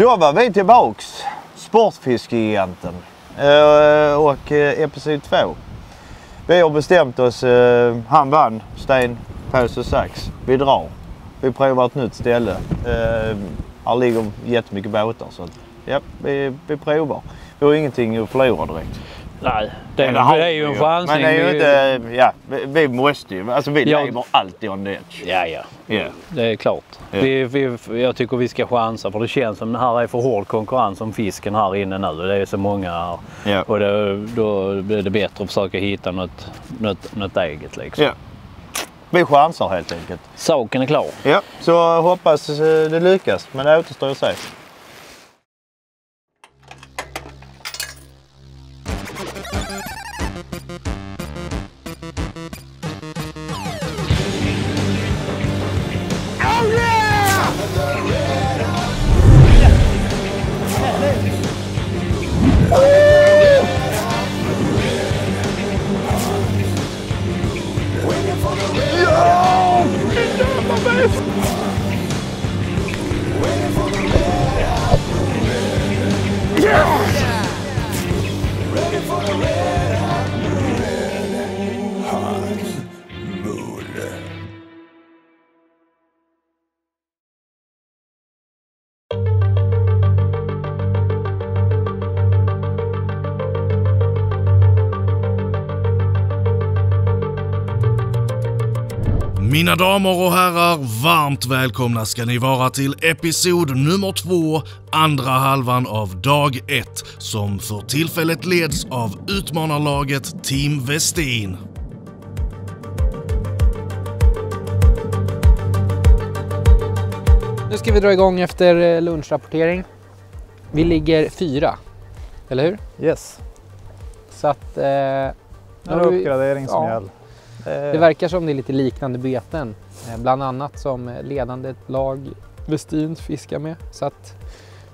Då var vi tillbaks. Sportfiskegiganten. Uh, eh, och uh, episod 2. Vi har bestämt oss. Uh, han vann. Sten, påse, sax. Vi drar. Vi provar ett nytt ställe. Uh, här ligger jättemycket båtar så att, ja, vi, vi provar. Vi har ingenting att förlora direkt. Nej, det, Eller har det är ju en chansning. Men det är ju Vi- inte, ja, vi, vi måste ju. Alltså vi Ja. lever alltid on the edge. Ja, ja. Ja. Det är klart. Ja. Vi, vi, jag tycker vi ska chansa för det känns som det här är för hård konkurrens om fisken här inne nu. Det är så många här. Ja. Och det, då blir det bättre att försöka hitta något, något, något eget liksom. ja. Vi chansar helt enkelt. Saken är klar. Ja, så hoppas eh, det lyckas. Men det återstår att se. Mina damer och herrar, varmt välkomna ska ni vara till episod nummer två, andra halvan av dag ett, som för tillfället leds av utmanarlaget Team Westin. Nu ska vi dra igång efter eh, lunchrapportering. Vi ligger fyra, eller hur? Yes, Så att... Eh, nu är det vi- uppgradering som ja. gäller. Det verkar som det är lite liknande beten. Eh, bland annat som eh, ledande lag Westin fiskar med. Så att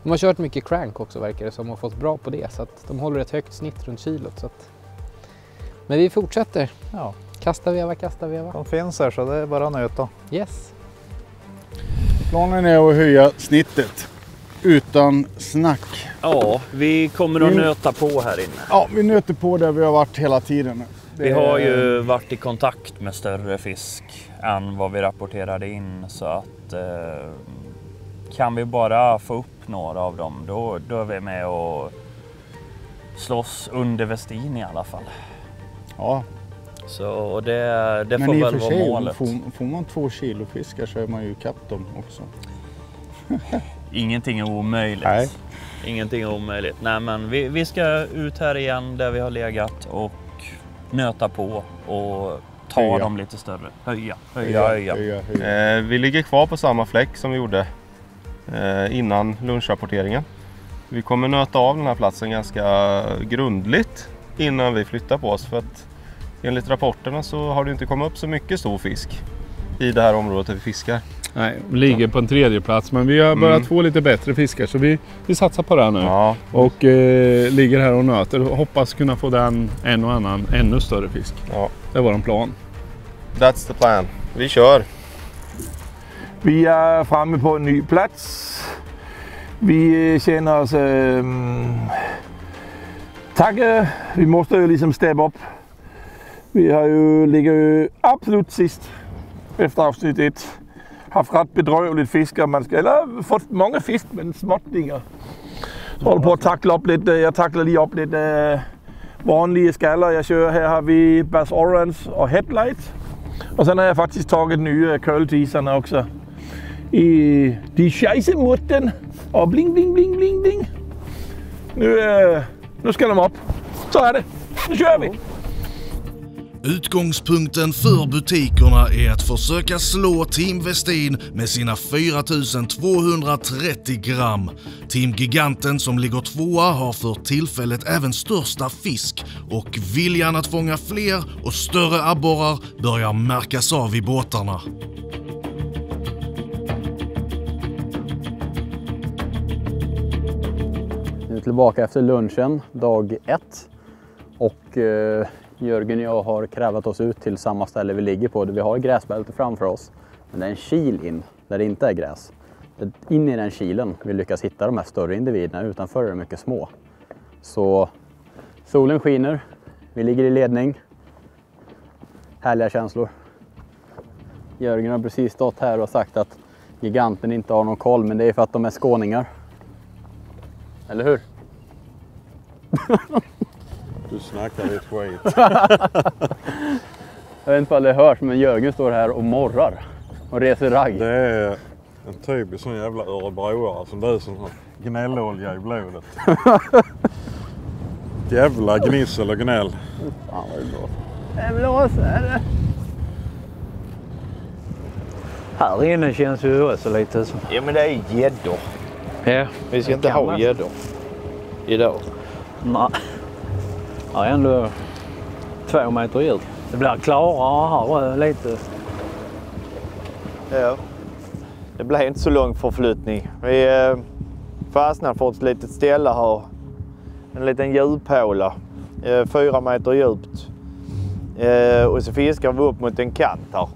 de har kört mycket crank också verkar det som och fått bra på det. Så att de håller ett högt snitt runt kilot. Så att... Men vi fortsätter. Ja, Kasta veva, kasta veva. de finns här så det är bara att nöta. Yes. Planen är att höja snittet utan snack. Ja, vi kommer att Mm. nöta på här inne. Ja, vi nöter på där vi har varit hela tiden. Vi har ju varit i kontakt med större fisk än vad vi rapporterade in så att eh, kan vi bara få upp några av dem då, då är vi med och slåss under Westin i alla fall. Ja, Så det, det men får i och väl för vara sig, målet. får, får man två kilo fiskar så är man ju kapp dem också. Ingenting är omöjligt. Nej. Ingenting är omöjligt. Nej men vi, vi ska ut här igen där vi har legat och nöta på och ta Höja. dem lite större. Höja, höja, höja. höja, höja. Eh, vi ligger kvar på samma fläck som vi gjorde eh, innan lunchrapporteringen. Vi kommer nöta av den här platsen ganska grundligt innan vi flyttar på oss. För att enligt rapporterna så har det inte kommit upp så mycket stor fisk i det här området där vi fiskar. Nej, vi ligger på en tredje plats men vi har börjat Mm. få lite bättre fiskar så vi, vi satsar på det nu. Ja, Och eh, ligger här och nöter och hoppas kunna få den en och annan ännu större fisk. ja. Det är våran plan. That's the plan. Vi kör! Vi er fremme på en ny plads. Vi øh, kender os øh, takke. Vi måste jo ligesom steppe op. Vi har jo ligger jo absolut sidst efter afsnit 1. Haft rätt bedrövligt fiske, man eller fått många fisk, men småttingar. Håller på att tackla upp lite, jag tacklar lige upp lite eh, vanliga skallar jag kör. Här har vi Bass Orange och Headlight. Och sen har jag faktiskt tagit nya curlteasarna också. I de scheisse og bling, bling, bling, bling, bling. Nu, eh, nu ska de upp. Så är det. Nu kör vi! Utgångspunkten för butikerna är att försöka slå Team Westin med sina 4230 gram. Team Giganten som ligger tvåa har för tillfället även största fisk och viljan att fånga fler och större abborrar börjar märkas av i båtarna. Nu är vi tillbaka efter lunchen, dag ett. Och eh, Jörgen och jag har krävat oss ut till samma ställe vi ligger på. Vi har gräsbälte framför oss, men det är en kil in där det inte är gräs. in i den kilen vi lyckas hitta de här större individerna. Utanför är de mycket små. Så solen skiner, vi ligger i ledning. Härliga känslor. Jörgen har precis stått här och sagt att giganten inte har någon koll, men det är för att de är skåningar. Eller hur? Du snackar ditt skit. Jag vet inte om det hörs, men Jörgen står här och morrar och reser ragg. Det är en typisk sån jävla örebroare som du som har gnällolja i blodet. Jävla gnissel och gnäll. Fan vad det blåser. Det blåser! Här inne känns ju också lite så. Ja men det är gäddor. Ja. Vi ska inte ha gäddor idag. Nej. Ja, ändå två meter djup. Det blir klarare här eh, lite. Ja. Det blev inte så lång förflyttning. Vi eh, fastnade för ett litet ställe här. En liten djuphåla. Eh, fyra meter djupt. Och så fiskar vi upp mot en kant här.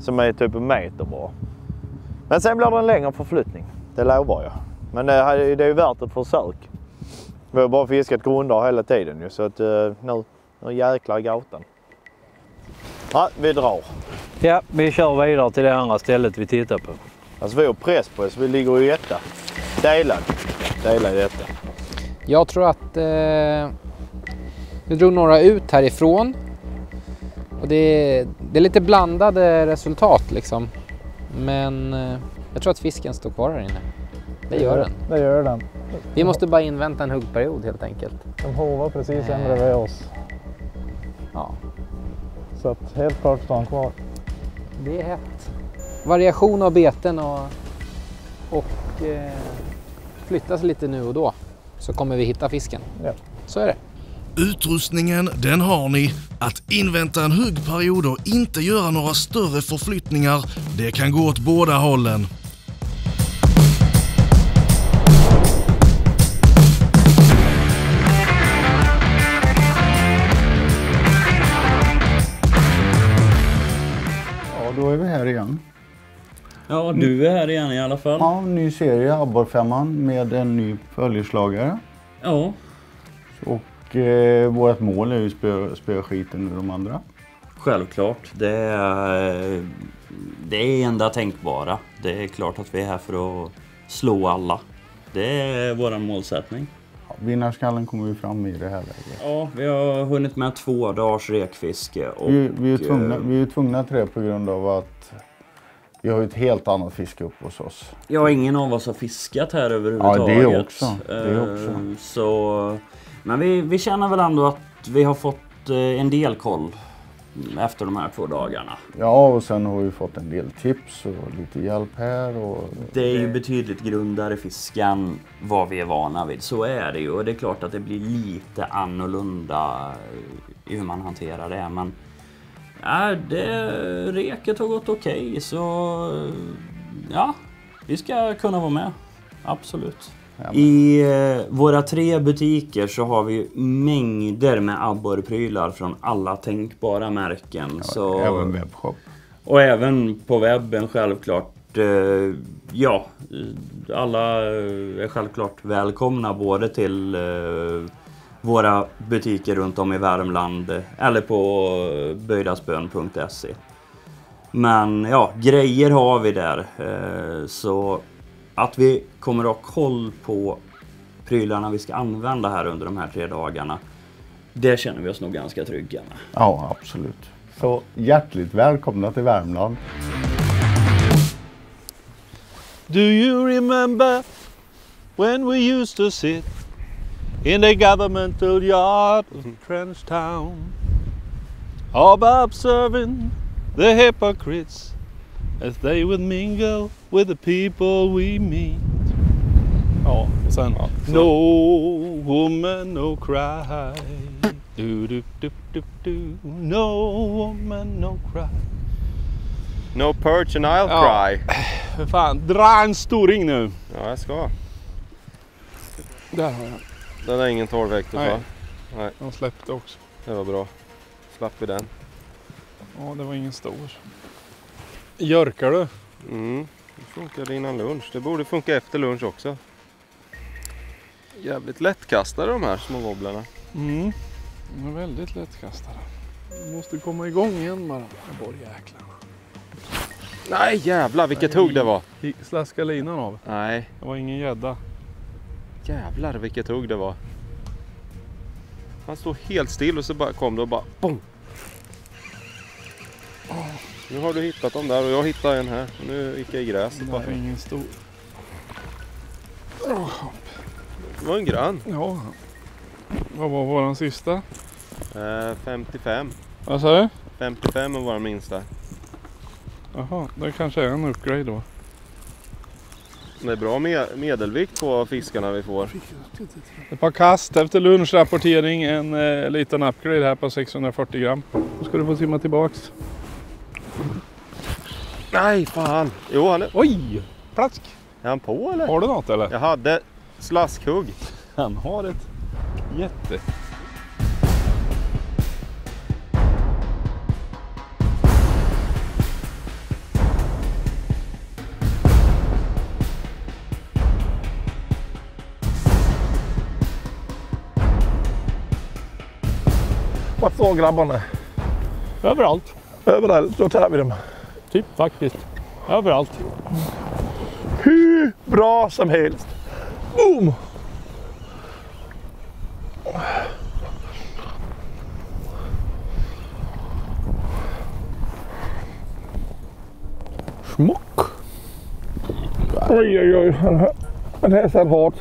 Som är typ en meter bra. Men sen blir det en längre förflyttning. Det lovar jag. Men det är ju värt ett försök. Vi har bara fiskat grunder hela tiden ju så att eh, nu, nu jäklar i gatan. Ja, vi drar. Ja, vi kör vidare till det andra stället vi tittar på. Alltså vi har press på oss. Vi ligger i etta. Delad. Delad i etta. Jag tror att eh, vi drog några ut härifrån. Och det, är- det är lite blandade resultat liksom. Men eh, jag tror att fisken står kvar här inne. Det gör den. Det gör den. Vi måste bara invänta en huggperiod helt enkelt. De hovar precis Eh. bredvid oss. Ja, Så att helt klart står han kvar. det är hett. Variation av beten och, och eh, flyttas lite nu och då så kommer vi hitta fisken. Ja. Så är det. Utrustningen, den har ni. Att invänta en huggperiod och inte göra några större förflyttningar, det kan gå åt båda hållen. Ja, du är här igen i alla fall. Ja, ny serie, abborrfemman med en ny följeslagare. Ja. Och eh, vårt mål är ju spö, spö skiten ur de andra. Självklart. Det är, det är enda tänkbara. Det är klart att vi är här för att slå alla. Det är vår målsättning. Ja, vinnarskallen kommer vi fram i det här läget. Ja, vi har hunnit med två dagars rekfiske. Och, Vi, vi, är tvungna, eh, vi är tvungna till det på grund av att vi har ju ett helt annat fiske upp hos oss. Ja, ingen av oss har fiskat här överhuvudtaget. Ja, det också. Det också. Eh, Så, men vi, vi känner väl ändå att vi har fått eh, en del koll efter de här två dagarna. Ja, och sen har vi fått en del tips och lite hjälp här. Och Det är ju betydligt grundare fiske än vad vi är vana vid. Så är det ju. Och det är klart att det blir lite annorlunda i hur man hanterar det. Men ja, det, reket har gått okej. så ja, vi ska kunna vara med. Absolut. I eh, våra tre butiker så har vi mängder med abborrprylar från alla tänkbara märken. så... Även webbshop. Och även på webben självklart. Eh, ja, alla är självklart välkomna både till eh, våra butiker runt om i Värmland eller på böjdasbön.se. Men ja, grejer har vi där. Eh, så att vi kommer att ha koll på prylarna vi ska använda här under de här tre dagarna. Det känner vi oss nog ganska trygga med. Ja, absolut. Så hjärtligt välkomna till Värmland. Do you remember when we used to sit in the governmental yard of hmm. Trenchtown, all by observing the hypocrites as they would mingle with the people we meet? Ja, och sen... No woman, no cry. Do, do, do, do, do. No woman, no cry. No perch and I'll Ja. cry. För fan, dra en storing nu. Ja, jag ska. Där har jag. Den är ingen torrväxt du Nej. sa? Nej. De släppte också. Det var bra. Slapp vi den. Ja, det var ingen stor. Görkar du? Mm. Det funkade innan lunch. Det borde funka efter lunch också. Jävligt lättkastade de här små wobblarna. Mm. De är väldigt lättkastade. Vi måste komma igång igen bara. Borrjäklarna. Nej jävlar vilket hugg det var. Slaska linan av. Nej. Det var ingen gädda. Jävlar vilket hugg det var. Han stod helt still och så bara kom det och bara bong. Nu har du hittat dem där och jag hittade en här. Nu gick jag i gräset Det bara. ingen stor. Det var en grann. Ja. Vad var våran sista? Eh, 55. Vad sa du? 55 är vår minsta. Jaha, det kanske är en upgrade då. Det är bra med medelvikt på fiskarna vi får. Ett par kast efter lunchrapportering. En eh, liten upgrade här på 640 gram. Då ska du få simma tillbaks. Nej fan! Jo han är... Oj! Plask! Är han på eller? Har du något eller? Jag hade slaskhugg. Han har ett jätte. Vart står grabbarna? Överallt. Överallt, då tar vi dem. Typ faktiskt. Överallt. Hur bra som helst. Boom! Smock! Oj, oj, oj. Den här, här satt hårt.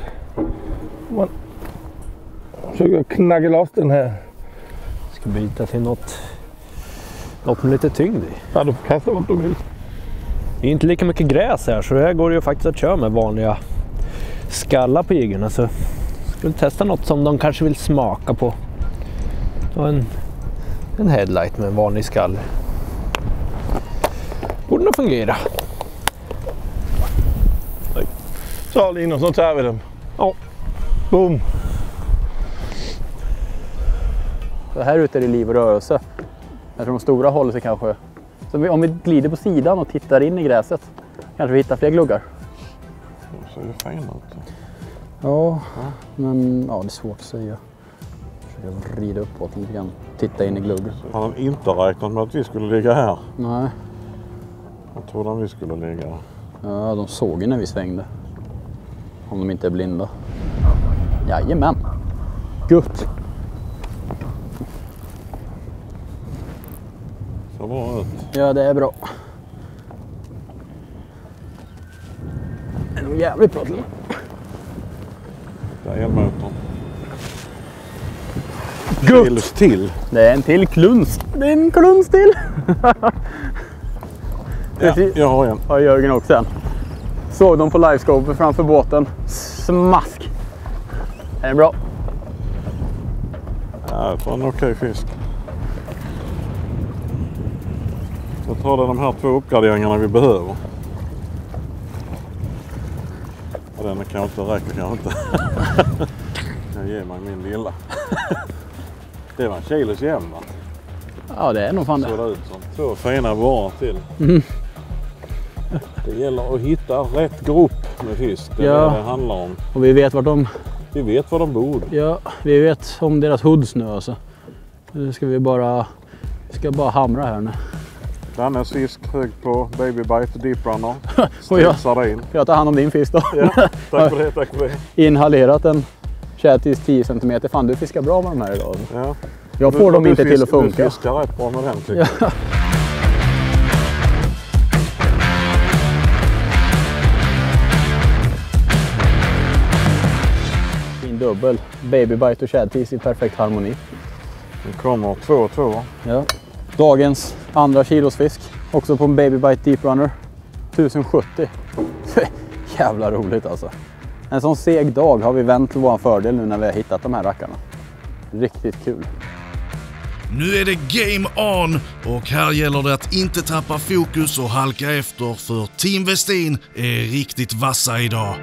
Man försöker knacka loss den här. Byta till något, något med lite tyngd i. Ja, du får kasta vart du vill. Det är inte lika mycket gräs här så här går det ju faktiskt att köra med vanliga skallar på jiggarna. Så skulle testa något som de kanske vill smaka på. Och en, en headlight med en vanlig skall. Borde nog fungera. Så Linus, nu tar vi dem. Ja. Boom! Så här ute är det liv och rörelse. Jag tror de stora håller sig kanske... Så om vi glider på sidan och tittar in i gräset kanske vi hittar fler gluggar. De ser ju fina ut. Ja, men ja, det är svårt att säga. Försöka vrida uppåt lite grann. Titta in i gluggen. Han hade inte räknat med att vi skulle ligga här. Nej. Jag trodde att vi skulle ligga här. Ja, de såg ju när vi svängde. Om de inte är blinda. Jajamän. Gutt. Så bra ut. Ja, det är bra. Det är nog jävligt bra till och med. Det är! Kills till. Det är en till kluns. Det är en kluns till. Ja, jag har en. Ja, Jörgen också en. Såg dem på livescope framför båten. Smask! Är det bra? Ja, det var en okej fisk. Jag tror det är de här två uppgraderingarna vi behöver. Och den kan jag inte räkna kanske inte. jag ger mig min lilla. det var en kilos jämn va? Ja, det är nog fan det. Såg det ut som. Två fina borrar till. Mm. Det gäller att hitta rätt grupp med fisk. Det är Ja. det det handlar om. Och vi vet vart de... Vi vet var de bor. Ja, vi vet om deras hoods nu alltså. Nu ska vi bara... Vi ska bara hamra här nu. Dannes fisk hög på Baby Bite Deep Runner. Och jag, Sardin. jag tar hand om din fisk då. Ja, tack för det, tack för det. Inhalerat en Chatis 10 cm. Fan du fiskar bra med de här idag. Ja. Jag Du- får dem du inte fisk- till att funka. Du fiskar rätt bra med den tycker Ja. jag. Fin dubbel. Babybite och Chatis i perfekt harmoni. Det kommer två och två. Ja. Dagens andra kilosfisk. Också på en Babybite Deep Runner. 1070. Jävla roligt alltså. En sån seg dag har vi vänt till våran fördel nu när vi har hittat de här rackarna. Riktigt kul. Nu är det game on och här gäller det att inte tappa fokus och halka efter för Team Westin är riktigt vassa idag.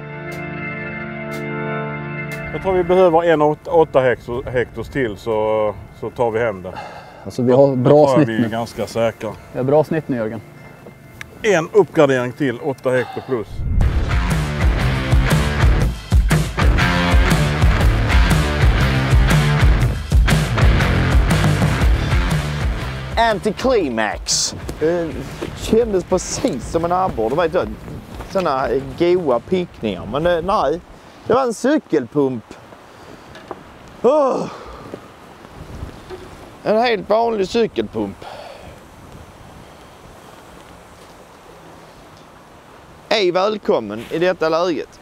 Jag tror vi behöver en åt- åtta hektos, hektos till så, så tar vi hem det. Alltså vi har bra snitt vi är nu. ganska säkra. Vi har bra snitt nu Jörgen. en uppgradering till 8 hektar plus. Anticlimax. Eh, kändes precis som en abborre. Du vet, du, sådana goa pickningar. Men det, nej, det var en cykelpump. Åh! En helt vanlig cykelpump. Ej välkommen i detta läget.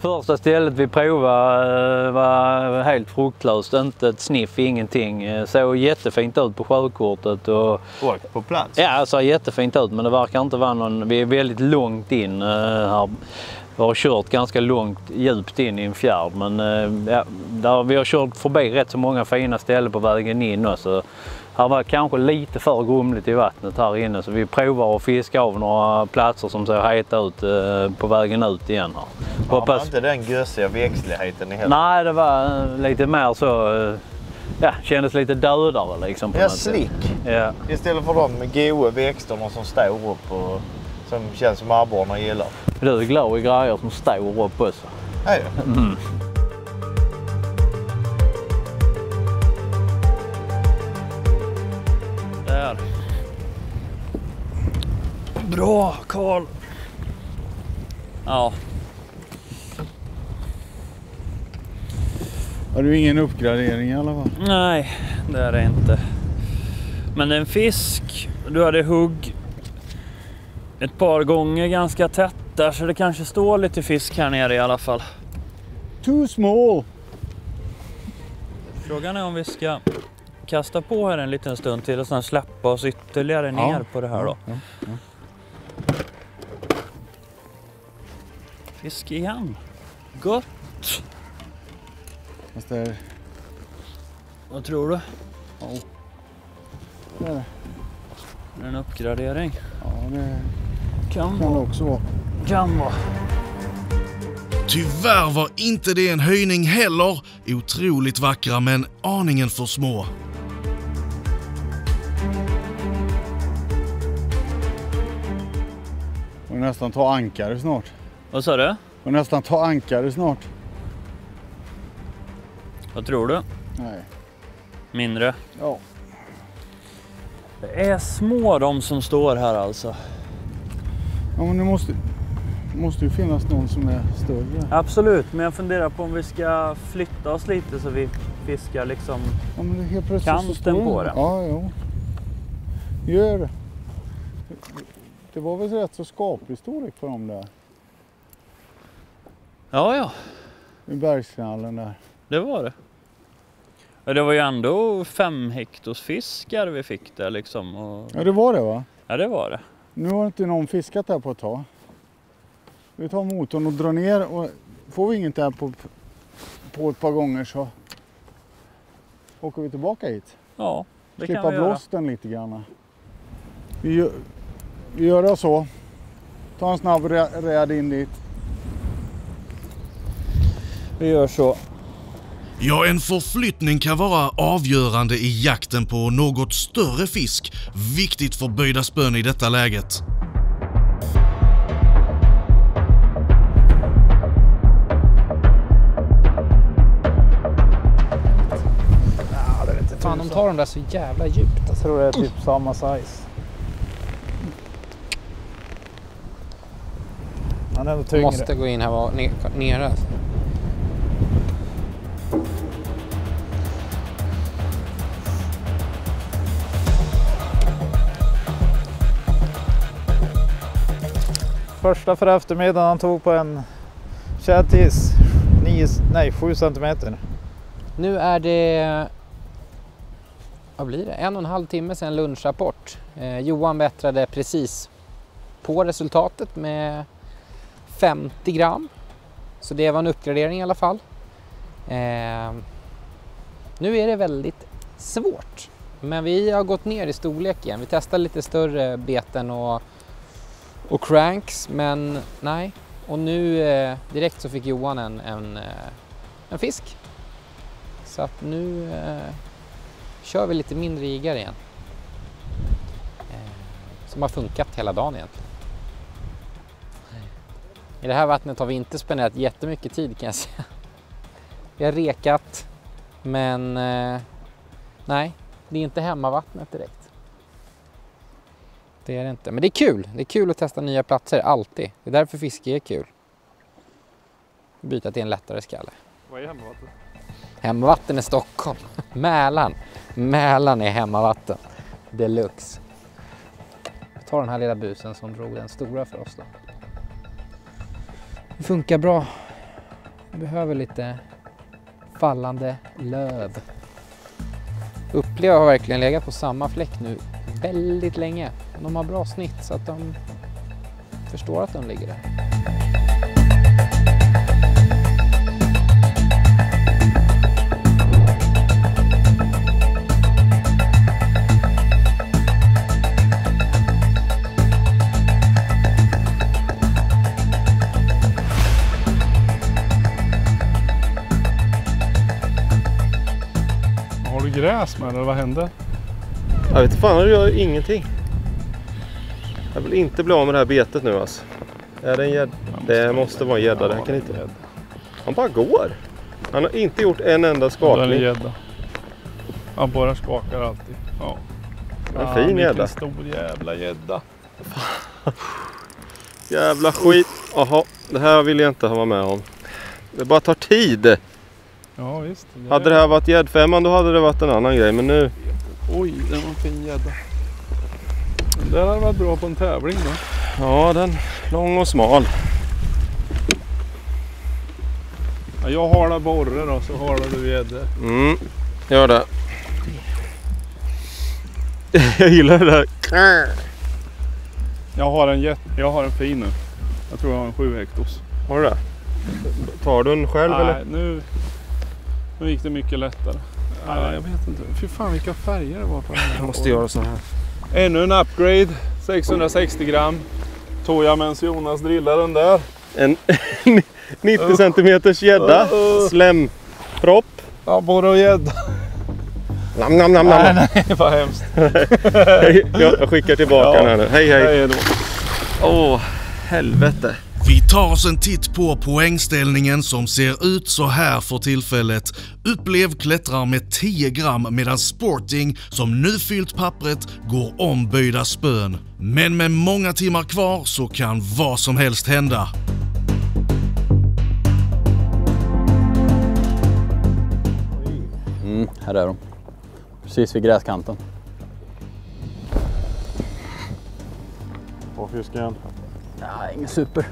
Första stället vi provade eh, var helt fruktlöst. Inte ett sniff, ingenting. Eh, Såg jättefint ut på sjökortet. Och, och på plats? Ja, såg jättefint ut men det verkar inte vara någon... Vi är väldigt långt in eh, här. Vi har kört ganska långt, djupt in i en fjärd men eh, ja, där vi har kört förbi rätt så många fina ställen på vägen in också. Här var kanske lite för grumligt i vattnet här inne så vi provar att fiska av några platser som ser heta ut eh, på vägen ut igen. Här. Man Hoppas... inte den gössiga växtligheten i hela... Nej, det var eh, lite mer så... eh, Ja, kändes lite dödare liksom. På Ja, slick. Ja. Istället för de goa växterna som står upp och som känns som abborrarna gillar. Du är glad i grejer som står upp också. Ja, ja. Mm. Där. Bra Karl. Ja. Har du ingen uppgradering i alla fall? Nej, det är det inte. Men är en fisk. Du hade hugg ett par gånger ganska tätt där så det kanske står lite fisk här nere i alla fall. Too small! Frågan är om vi ska kasta på här en liten stund till och sen släppa oss ytterligare Ja. ner på det här då. Ja, ja. Fisk igen. Gott! Fast det är... Vad tror du? Ja. Det är det. Är det en uppgradering? Ja, det kan, kan det också vara. Kan vara. Tyvärr var inte det en höjning heller. Otroligt vackra men aningen för små. Och nästan ta ankare snart. Vad sa du? Och nästan ta ankare snart. Vad tror du? Nej. Mindre? Ja. Det är små de som står här alltså. Ja men det måste, måste ju finnas någon som är större. Absolut, men jag funderar på om vi ska flytta oss lite så vi fiskar liksom Ja, men det är helt plötsligt så kanten står på den. Ja, jo. Gör det. Det var väl rätt så skaplig storlek på dem där. Ja, ja. I bergsknallen där. Det var det. Ja, Det var ju ändå fem hektars fiskar vi fick där liksom. Och... Ja det var det va? Ja, det var det. Nu har inte någon fiskat där på ett tag. Vi tar motorn och drar ner och får vi inget där på, på ett par gånger så åker vi tillbaka hit. Ja, det Klippa kan vi göra. blåsten lite grann. Vi gör, vi gör så. Ta en snabb rä- räd in dit. Vi gör så. Ja, en förflyttning kan vara avgörande i jakten på något större fisk. Viktigt för böjda spön i detta läget. Fan, de tar dem där så jävla djupt. Jag tror det är typ samma size. Han är ändå tyngre. Måste gå in här nere. Första för eftermiddagen han tog på en tjädertis 9, nej 7 centimeter. Nu är det... Vad blir det? En och en halv timme sedan lunchrapport. Eh, Johan bättrade precis på resultatet med 50 gram. Så det var en uppgradering i alla fall. Eh, nu är det väldigt svårt. Men vi har gått ner i storlek igen. Vi testar lite större beten och, och cranks men nej. Och nu eh, direkt så fick Johan en, en, eh, en fisk. Så att nu eh, kör vi lite mindre jiggar igen. Eh, som har funkat hela dagen egentligen. I det här vattnet har vi inte spenderat jättemycket tid kan jag säga. Vi har rekat men eh, nej, det är inte hemmavattnet direkt. Det är det inte. Men det är kul. Det är kul att testa nya platser, alltid. Det är därför fiske är kul. Byta till en lättare skalle. Vad är hemmavatten? Hemmavatten är Stockholm. Mälaren. Mälaren är hemmavatten. Deluxe. Vi tar den här lilla busen som drog den stora för oss då. Det funkar bra. Vi behöver lite fallande löv. Uppleva har verkligen legat på samma fläck nu väldigt länge. De har bra snitt så att de förstår att de ligger där. Har du gräs med eller vad hände? Jag vet inte fan, jag gör ingenting. Jag vill inte bli av med det här betet nu alltså. Är det en gädda? Det måste vara en gädda. Det här kan inte... Han bara går. Han har inte gjort en enda Den är skakning. gädda. Abborrar skakar alltid. Ja. En fin gädda. stor jävla gädda. Jävla skit. Jaha, det här vill jag inte vara med om. Det bara tar tid. Ja visst. Det Hade det här varit gäddfemman då hade det varit en annan grej. Men nu... Oj, det var en fin gädda. Den hade varit bra på en tävling då. Ja, den lång och smal. Ja, jag halar borre då så halar du gäddor. Mm, gör det. jag gillar det där. Jag har en jätte, jag har en fin nu. Jag tror jag har en 7 hektos. Har du det? Tar du den själv Nej, eller? nu, nu gick det mycket lättare. Nej, jag vet inte. Fy fan vilka färger det var på den här. Jag måste göra så här. Ännu en upgrade. 660 gram. Tog jag medan Jonas drillade den där. En 90 centimeters gädda. Uh, uh. Slempropp. Abborre och gädda. Nam, nam, nam, nam. Nej, nej, vad hemskt. jag skickar tillbaka den här nu. Hej, hej. Hej då. Åh, helvete. Vi tar oss en titt på poängställningen som ser ut så här för tillfället. Upplev klättrar med 10 gram medan Sporting, som nu fyllt pappret, går omböjda spön. Men med många timmar kvar så kan vad som helst hända. Mm, här är de. Precis vid gräskanten. Bra fisk igen. Ja, ingen super.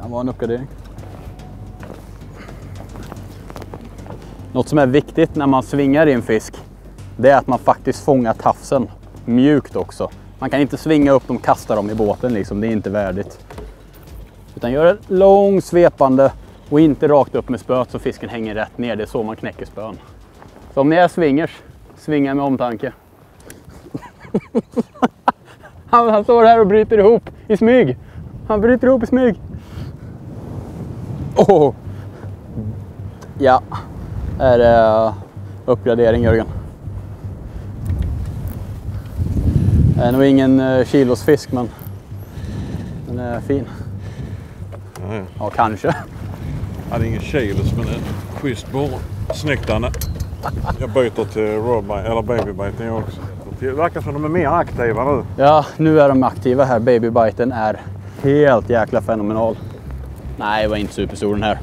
Kan vara en uppgradering. Något som är viktigt när man svingar in fisk, det är att man faktiskt fångar tafsen mjukt också. Man kan inte svinga upp dem och kasta dem i båten liksom, det är inte värdigt. Utan gör det långt, svepande och inte rakt upp med spöet så fisken hänger rätt ner. Det är så man knäcker spön. Så om ni är swingers, svinga med omtanke. Han, han står här och bryter ihop i smyg. Han bryter ihop i smyg. Åh! Ja, är det eh, uppgradering Jörgen. Det är nog ingen uh, kilosfisk men den är fin. Ja, ja. Ja, kanske. Ja, det är ingen kilos men en schysst borre. Snyggt Danne. Jag byter till Robite, eller Babybite jag också. Det verkar som de är mer aktiva nu. Ja, nu är de aktiva här. Babybiten är helt jäkla fenomenal. Nej, det var inte superstor den här.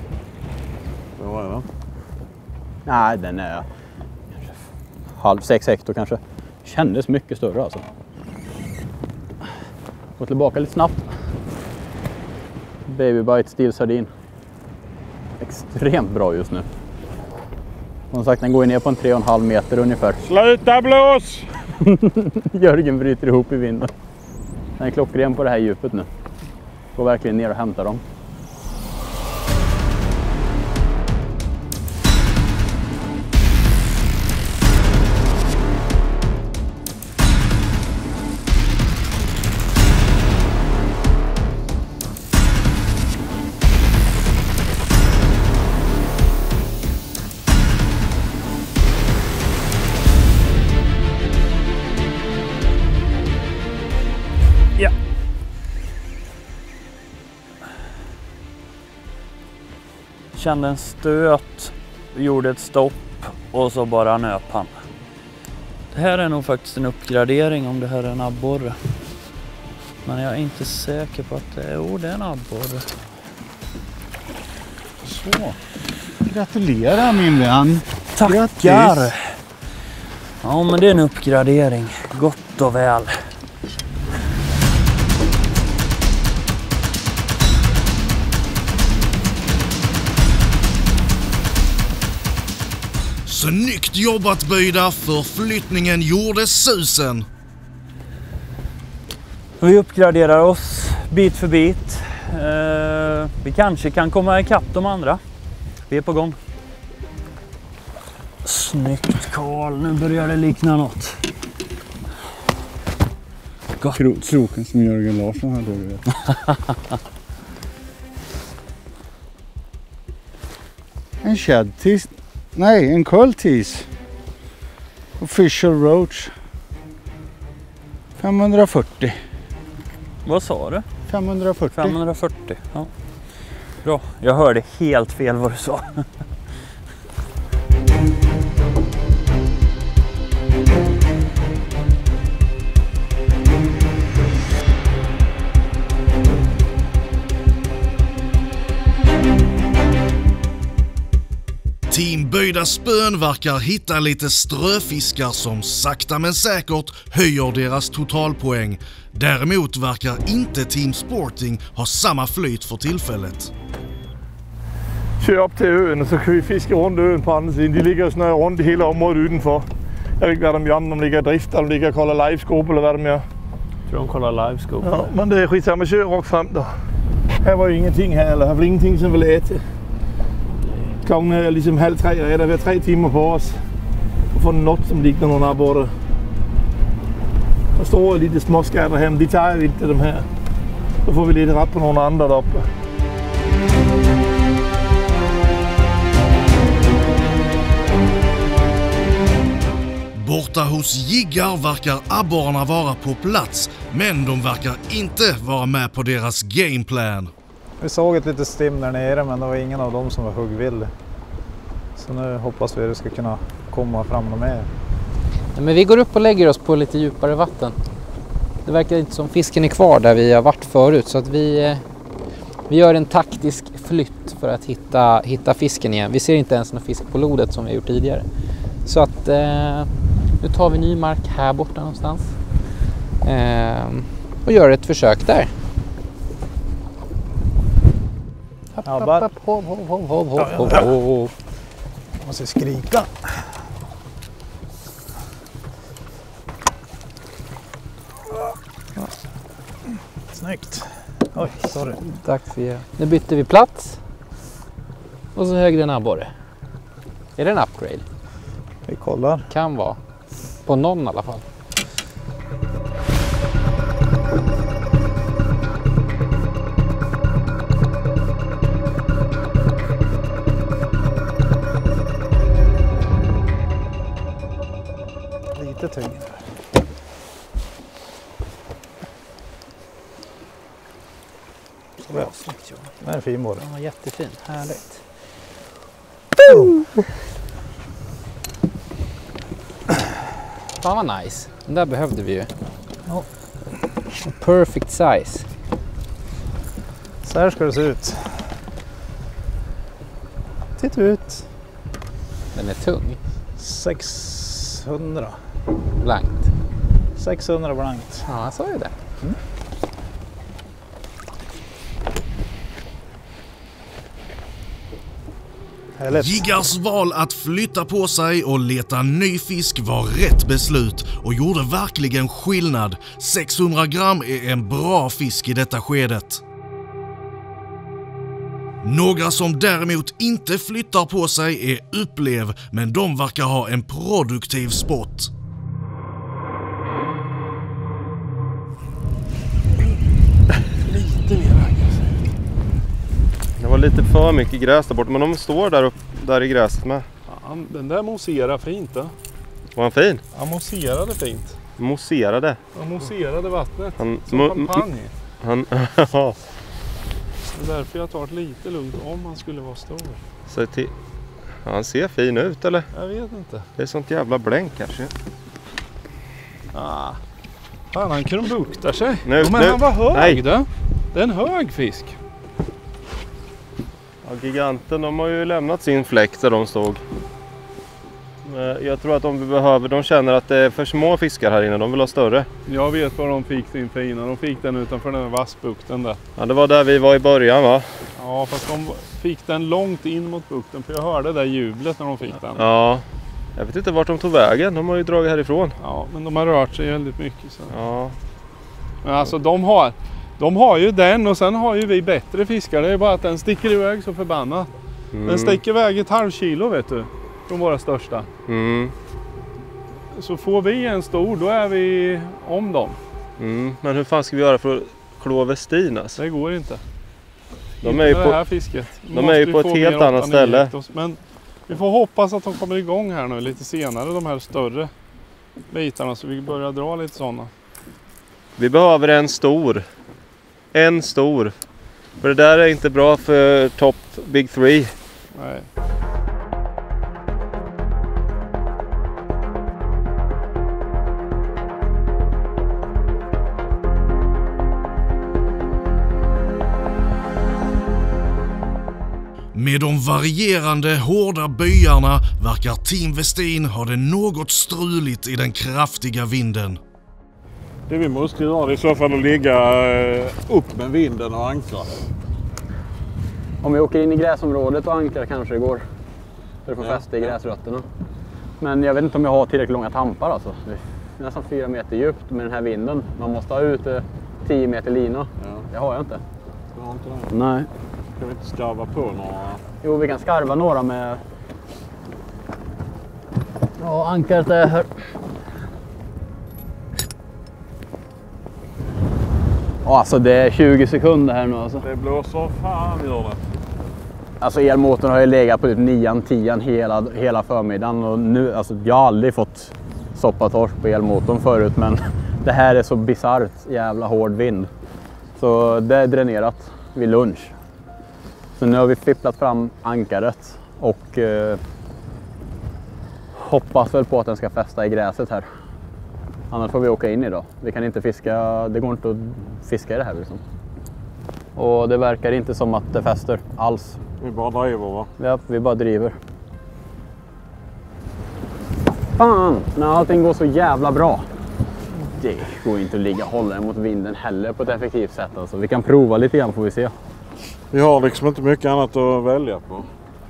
Vad är den? Nej, den är kanske halv sex hektar kanske. Kändes mycket större alltså. Gå tillbaka lite snabbt. Babybite stilsardin. Extremt bra just nu. Som sagt, den går ner på en 3,5 meter ungefär. Sluta blås! Jörgen bryter ihop i vinden. Den är klockren på det här djupet nu. Går verkligen ner och hämtar dem. Kände en stöt, gjorde ett stopp och så bara nöp han. Det här är nog faktiskt en uppgradering om det här är en abborre. Men jag är inte säker på att det är, oh, det är en abborre. Så. Gratulerar min vän. Tackar! Ja men det är en uppgradering, gott och väl. Snyggt jobbat Böjda! Förflyttningen gjorde susen! Vi uppgraderar oss bit för bit. Eh, vi kanske kan komma ikapp de andra. Vi är på gång. Snyggt Karl, nu börjar det likna något. Kro kroken som Jörgen Larsson hade. Du vet. en tease. Nej, en tease. Official roach. 540. Vad sa du? 540. 540. Ja. Bra, jag hörde helt fel vad du sa. Team Böjda Spön verkar hitta lite ströfiskar som sakta men säkert höjer deras totalpoäng. Däremot verkar inte Team Sporting ha samma flyt för tillfället. Kör upp till ön och så kan vi fiska runt ön på andra sidan. De ligger och snöar runt i hela området utanför. Jag vet inte vad de gör, om de ligger i drift eller om de ligger och kollar livescope eller vad de gör. tror de kollar livescope. Ja, men det är skitsamma, kör rakt fram då. Här var ju ingenting här, eller här var ingenting som ville äta. Klockan är liksom halv tre redan, vi har tre timmar på oss. Och få något som liknar någon abborre. Det står lite småskatter hem, de tar vi inte de här. Då får vi lite rätt på några andra där uppe. Borta hos Jiggar verkar abborrarna vara på plats, men de verkar inte vara med på deras gameplan. Vi såg ett litet stim där nere men det var ingen av dem som var huggvill. Så nu hoppas vi att det ska kunna komma fram något mer. Ja, men vi går upp och lägger oss på lite djupare vatten. Det verkar inte som fisken är kvar där vi har varit förut så att vi, eh, vi gör en taktisk flytt för att hitta, hitta fisken igen. Vi ser inte ens någon fisk på lodet som vi har gjort tidigare. Så att eh, nu tar vi ny mark här borta någonstans. Eh, och gör ett försök där. Hopp, hopp, hopp, hopp, hopp, hopp, hopp, hopp, hopp. Måste skrika. Snyggt. Oj, sorry. Dags för det. Nu bytte vi plats. Och så högre en abborre. Är det en upgrade? Vi kollar. Kan vara. På någon i alla fall. Lite tyngre. Bra, snyggt Johan. Det är en fin borre. Ja, jättefin. Härligt. Fan vad nice. Den där behövde vi ju. Ja. Perfect size. Så här ska det se ut. Titta ut. Den är tung. 600. Blankt. 600 blankt. Ja, jag sa ju det. Härligt. Jiggars val att flytta på sig och leta ny fisk var rätt beslut och gjorde verkligen skillnad. 600 gram är en bra fisk i detta skedet. Några som däremot inte flyttar på sig är Upplev, men de verkar ha en produktiv spot. Lite för mycket gräs där borta, men de står där, upp, där i gräset med. Ja, den där moserar fint. Då. Var han fin? Han moserade fint. Moserade. Han moserade vattnet. Han, Som champagne. Han, ja. Det är därför jag tar det lite lugnt om han skulle vara stor. Så till... Han ser fin ut eller? Jag vet inte. Det är sånt jävla blänk kanske. Ah. Fan, han krumbuktar sig. Nu, Jo, men nu. han var hög Nej. du. Det är en hög fisk. Ja, giganten, de har ju lämnat sin fläkt där de stod. Men Jag tror att de behöver, de känner att det är för små fiskar här inne. De vill ha större. Jag vet var de fick sin fina. De fick den utanför den här vassbukten där. Ja, det var där vi var i början va? Ja, fast de fick den långt in mot bukten. För jag hörde det där jublet när de fick den. Ja. Jag vet inte vart de tog vägen. De har ju dragit härifrån. Ja, men de har rört sig väldigt mycket. Så. Ja. Men alltså de har, de har ju den och sen har ju vi bättre fiskar. Det är bara att den sticker iväg så förbannat. Mm. Den sticker iväg ett halvt kilo vet du. Från våra största. Mm. Så får vi en stor då är vi om dem. Mm. Men hur fan ska vi göra för att klå Westin alltså? Det går inte. De är ju på, det här fisket. De är ju på ett helt annat 8-9 ställe. Men vi får hoppas att de kommer igång här nu lite senare de här större bitarna så vi börjar dra lite sådana. Vi behöver en stor. En stor. För det där är inte bra för top big three. Nej. Med de varierande hårda byarna verkar Team Westin ha det något struligt i den kraftiga vinden. Det vi måste göra det är i så fall att ligga eh, upp med vinden och ankra. Om vi åker in i gräsområdet och ankrar kanske det går. Så det får Ja, fäste i ja. gräsrötterna. Men jag vet inte om jag har tillräckligt långa tampar alltså. Det är nästan fyra meter djupt med den här vinden. Man måste ha ute 10 meter lina. Det har jag inte. Du har inte det? Nej. Ska vi inte skarva på några? Jo, vi kan skarva några med... Ja, ankaret är här. Alltså det är 20 sekunder här nu alltså. Det blåser fan gör det. Alltså elmotorn har ju legat på typ 9 10 hela, hela förmiddagen och nu, alltså jag har aldrig fått soppatorsk på elmotorn förut men det här är så bisarrt jävla hård vind. Så det är dränerat vid lunch. Så nu har vi fipplat fram ankaret och eh, hoppas väl på att den ska fästa i gräset här. Annars får vi åka in idag. Vi kan inte fiska, det går inte att fiska i det här liksom. Och det verkar inte som att det fäster alls. Vi bara driver va? Ja, vi bara driver. Fan, när allting går så jävla bra. Det går inte att ligga och hålla den mot vinden heller på ett effektivt sätt. Alltså. Vi kan prova lite grann får vi se. Vi har liksom inte mycket annat att välja på.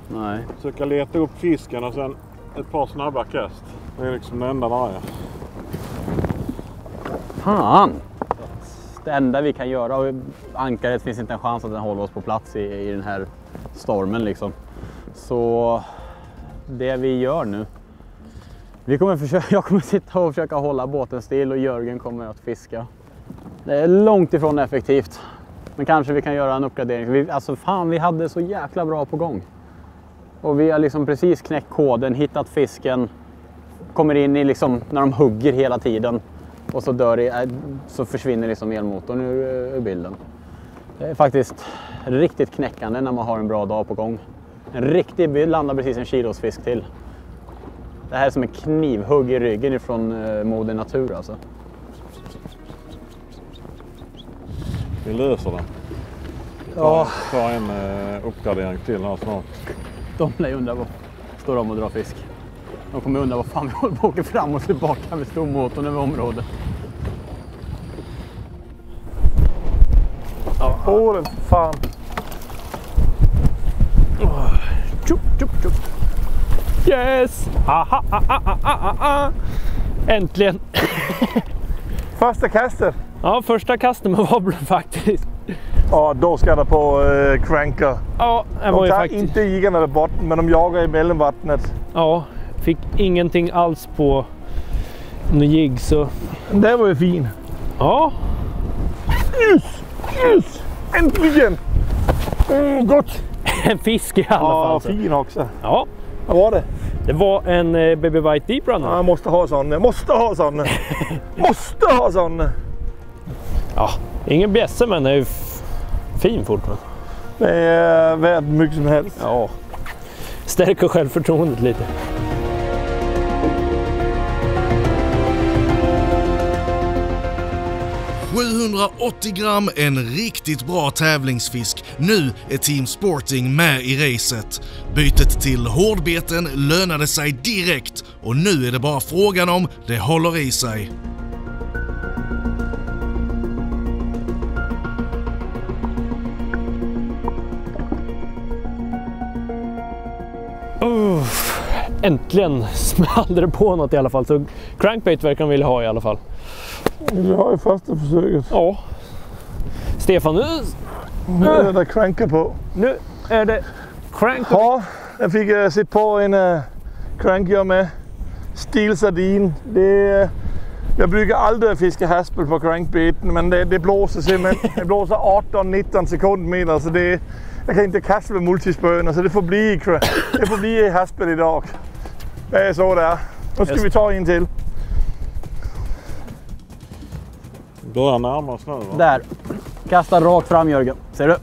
Nej. Försöka leta upp fisken och sen ett par snabba kast. Det är liksom det enda där är. Fan! Det enda vi kan göra, och ankaret finns inte en chans att den håller oss på plats i, i den här stormen liksom. Så det vi gör nu. Vi kommer försöka, jag kommer sitta och försöka hålla båten still och Jörgen kommer att fiska. Det är långt ifrån effektivt. Men kanske vi kan göra en uppgradering. Vi, alltså fan, vi hade så jäkla bra på gång. Och vi har liksom precis knäckt koden, hittat fisken. Kommer in i liksom när de hugger hela tiden. Och så, dör det, äh, så försvinner liksom elmotorn ur, ur bilden. Det är faktiskt riktigt knäckande när man har en bra dag på gång. En riktig, vi landar precis en kilosfisk till. Det här är som en knivhugg i ryggen ifrån eh, moder natur alltså. Vi löser det. Ja. Ta, en eh, uppgradering till här snart. De lär ju undra vad står de och drar fisk. De kommer undra vad fan vi håller på att åka fram och tillbaka med stormotorn över området. Åh, den fan. Tjup, tjup, tjup. Yes! Aha, ah, ah, ah, ah, ah. Äntligen! Första kastet. Ja, första kastet med wobbler faktiskt. Ja, då ska det på eh, cranker. Ja, det var de ju tar faktiskt... inte jiggarna där botten, men de jagar i mellanvattnet. Ja, fick ingenting alls på någon jigg så... Det var ju fin. Ja. Yes! Yes! Äntligen! Mm, gott! En fisk i alla Ja, fall. så. fin också. Ja. Vad var det? Det var en eh, Baby White Deep Runner. Ja, jag måste ha sån. Jag måste ha sån. måste ha sån. Ja, ingen bjässe men den är ju fin fortfarande. Det är värt mycket som helst. Ja. Stärker självförtroendet lite. –780 gram, en riktigt bra tävlingsfisk. Nu är Team Sporting med i racet. Bytet till hårdbeten lönade sig direkt och nu är det bara frågan om det håller i sig. Uff, äntligen small det på något i alla fall. Så crankbait verkar de vilja ha i alla fall. Vi har ju första försöket. Ja. Stefan, nu... Nu är det cranka på. Nu är det crank. Ja, jag fick uh, se på en uh, jag med. Steel sardin. Det, jag brukar aldrig fiska haspel på crankbiten men det, det blåser simpelthen. Det blåser 18-19 sekundmeter så det, jag kan inte kasta med multispöna så det får bli, det får bli haspel idag. Det är så det är. Nu ska vi ta en till. Börjar närma oss nu va? Där. Kasta rakt fram Jörgen. Ser du?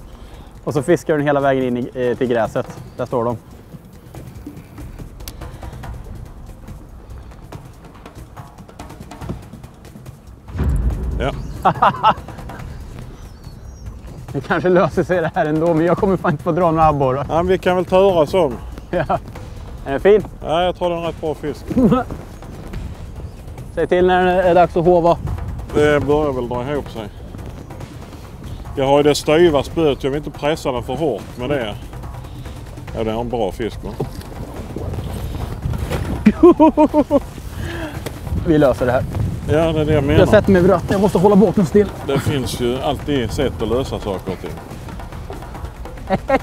Och så fiskar du den hela vägen in i, eh, till gräset. Där står de. Ja. det kanske löser sig det här ändå, men jag kommer fan inte få dra några abborrar. Ja, vi kan väl turas om. Ja. Är den fin? Ja, jag tror det är en rätt bra fisk. Säg till när det är dags att hova. Det börjar väl dra ihop sig. Jag har ju det styva spöet. Jag vill inte pressa den för hårt med det. Ja, det är en bra fisk va? Vi löser det här. Ja, det är det jag menar. Jag sätter mig vid ratten. Jag måste hålla båten still. Det finns ju alltid sätt att lösa saker och ting.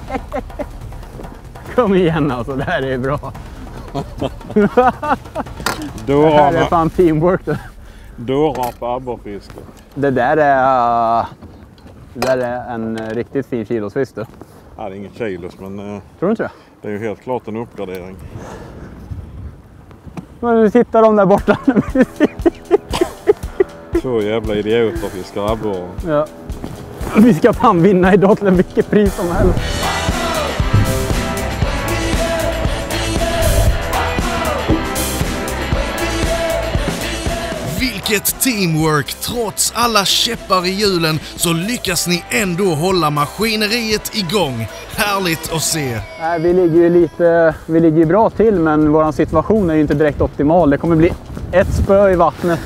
Kom igen alltså, det här är bra. Det här är fan teamwork det. Dårar på abborrfiske. Det där är, det där är en riktigt fin kilosfisk du. Ja, det är ingen kilos men eh, Tror du inte det? det är ju helt klart en uppgradering. Men nu tittar de där borta. Två jävla idioter fiskar abborre. ja. Vi ska fan vinna idag till vilket pris som helst. Vilket teamwork! Trots alla käppar i hjulen så lyckas ni ändå hålla maskineriet igång. Härligt att se! Nej, vi ligger ju lite, vi ligger bra till men vår situation är ju inte direkt optimal. Det kommer bli ett spö i vattnet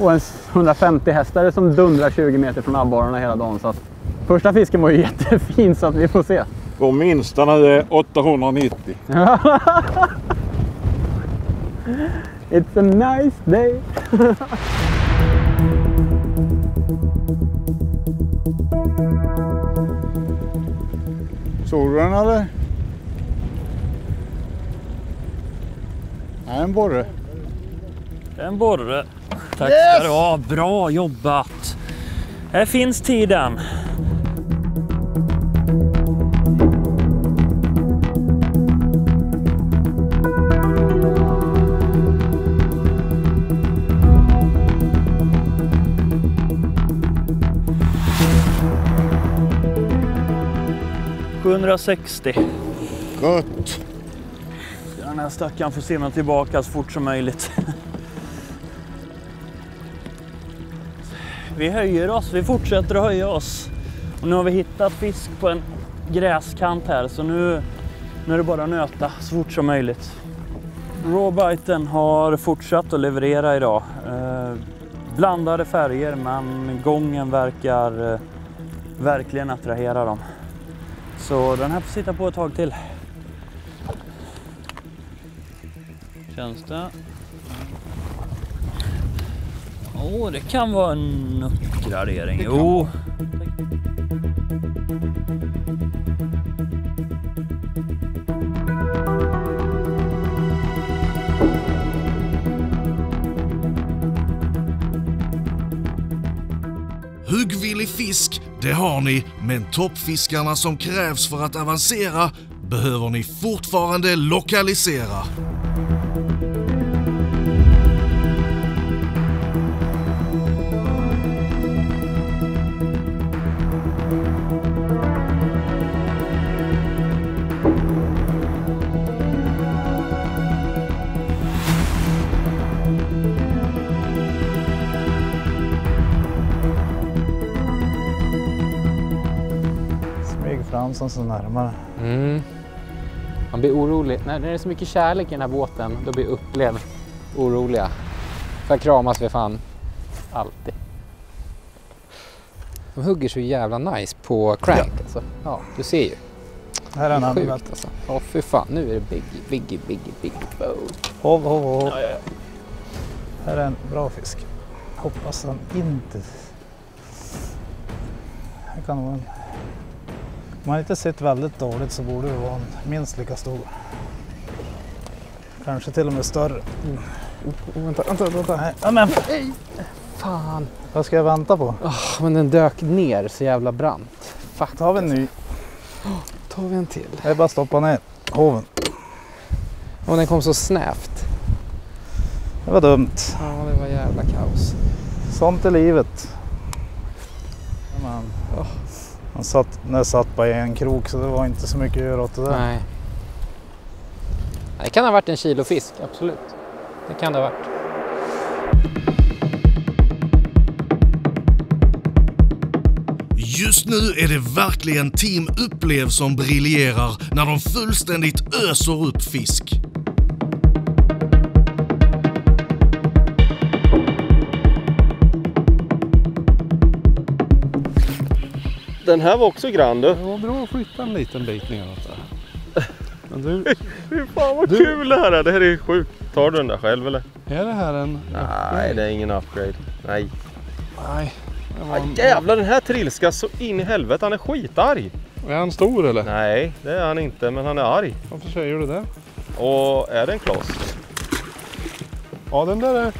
och en 150 hästare som dundrar 20 meter från abborrarna hela dagen. Så att första fisken var ju jättefin så att vi får se. Vår minsta är 890. It's a nice day. Såg du den eller? Nej, en borre. En borre. Tack Yes! ska du ha. Bra jobbat. Här finns tiden. ...760. Gott! Ska den här stackaren få simma tillbaka så fort som möjligt. Vi höjer oss, vi fortsätter att höja oss. Och nu har vi hittat fisk på en gräskant här så nu, nu är det bara att nöta så fort som möjligt. Rawbiten har fortsatt att leverera idag. Eh, blandade färger men gången verkar eh, verkligen attrahera dem. Så den här får sitta på ett tag till. Känns det? Åh, det kan vara en uppgradering. Jo. Det har ni, men toppfiskarna som krävs för att avancera behöver ni fortfarande lokalisera. Fransson så närmare. Mm. Man blir orolig. När det är så mycket kärlek i den här båten, då blir upplev oroliga. För kramas för fan alltid. De hugger så jävla nice på crank alltså. Ja, du ser ju. Här är en annan bälte. alltså. Ja, för fan. Nu är det biggie, biggie, biggie, biggie bow. Hov, hov, hov. Här är en bra fisk. Hoppas han inte... Här kan vara en... Om man inte sett väldigt dåligt så borde det vara en minst lika stor. Kanske till och med större. Oh, oh, vänta, vänta, vänta. Nej, ja, men Fan. vad ska jag vänta på? Ah, men den dök ner så jävla brant. Fuck. Tar vi en ny? Tar vi en till. Det är bara att stoppa ner hoven. Och den kom så snävt. Det var dumt. Ja, det var jävla kaos. Sånt är livet. Man, man satt, när satt bara i en krok så det var inte så mycket att göra åt det där. Nej. Det kan ha varit en kilo fisk, absolut. Det kan det ha varit. Just nu är det verkligen Team Upplev som briljerar när de fullständigt öser upp fisk. Den här var också grann du. Det var bra att flytta en liten bit neråt där. Men du, Fy fan vad Du- kul det här är. Det här är sjukt. Tar du den där själv eller? är det här en... Nej, det är ingen upgrade. Nej. Nej. var en- jävlar den här trilskas så in i helvete. Han är skitarg. Är han stor eller? Nej, det är han inte. Men han är arg. Varför säger du det? Och är det en kloss? Ja, den där är...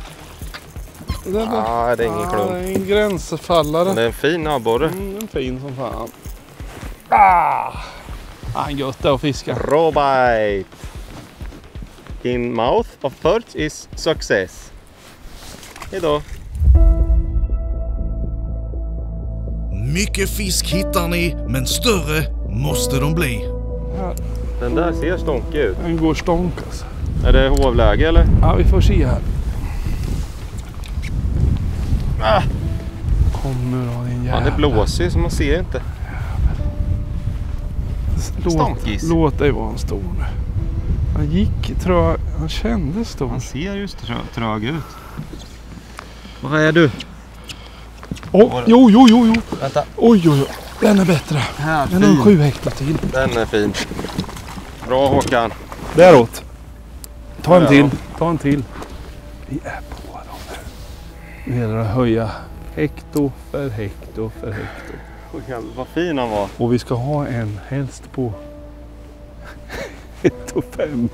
Där... Ah, det är ingen Ah, klump. det är en gränsfallare. Men det är en fin abborre. Mm, en fin som fan. Ah! Ah, gött det att fiska. Rawbite. In mouth of perch is success. Hejdå. Mycket fisk hittar ni, men större måste de bli. Den där ser stonkig ut. Den går stånk alltså. Är det hovläge eller? Ja, vi får se här. Ah, Kommer då din han jävla... är blåsig så man ser inte. Låt, låt dig vara en stor nu. Han gick trög. Han kändes stor. Han ser just trö- trög ut. Vad är du? Oh, jo, jo, jo, jo. Vänta. Oj, oj, oj. Den är bättre. Här, Den har sju hektar till. Den är fin. Bra Håkan. Däråt. Ta en till. Ta en till. Vi är på nu. Nu gäller det att höja hekto för hekto för hekto. Oj, jävlar, Vad fin han var. Och vi ska ha en helst på 1 och 5.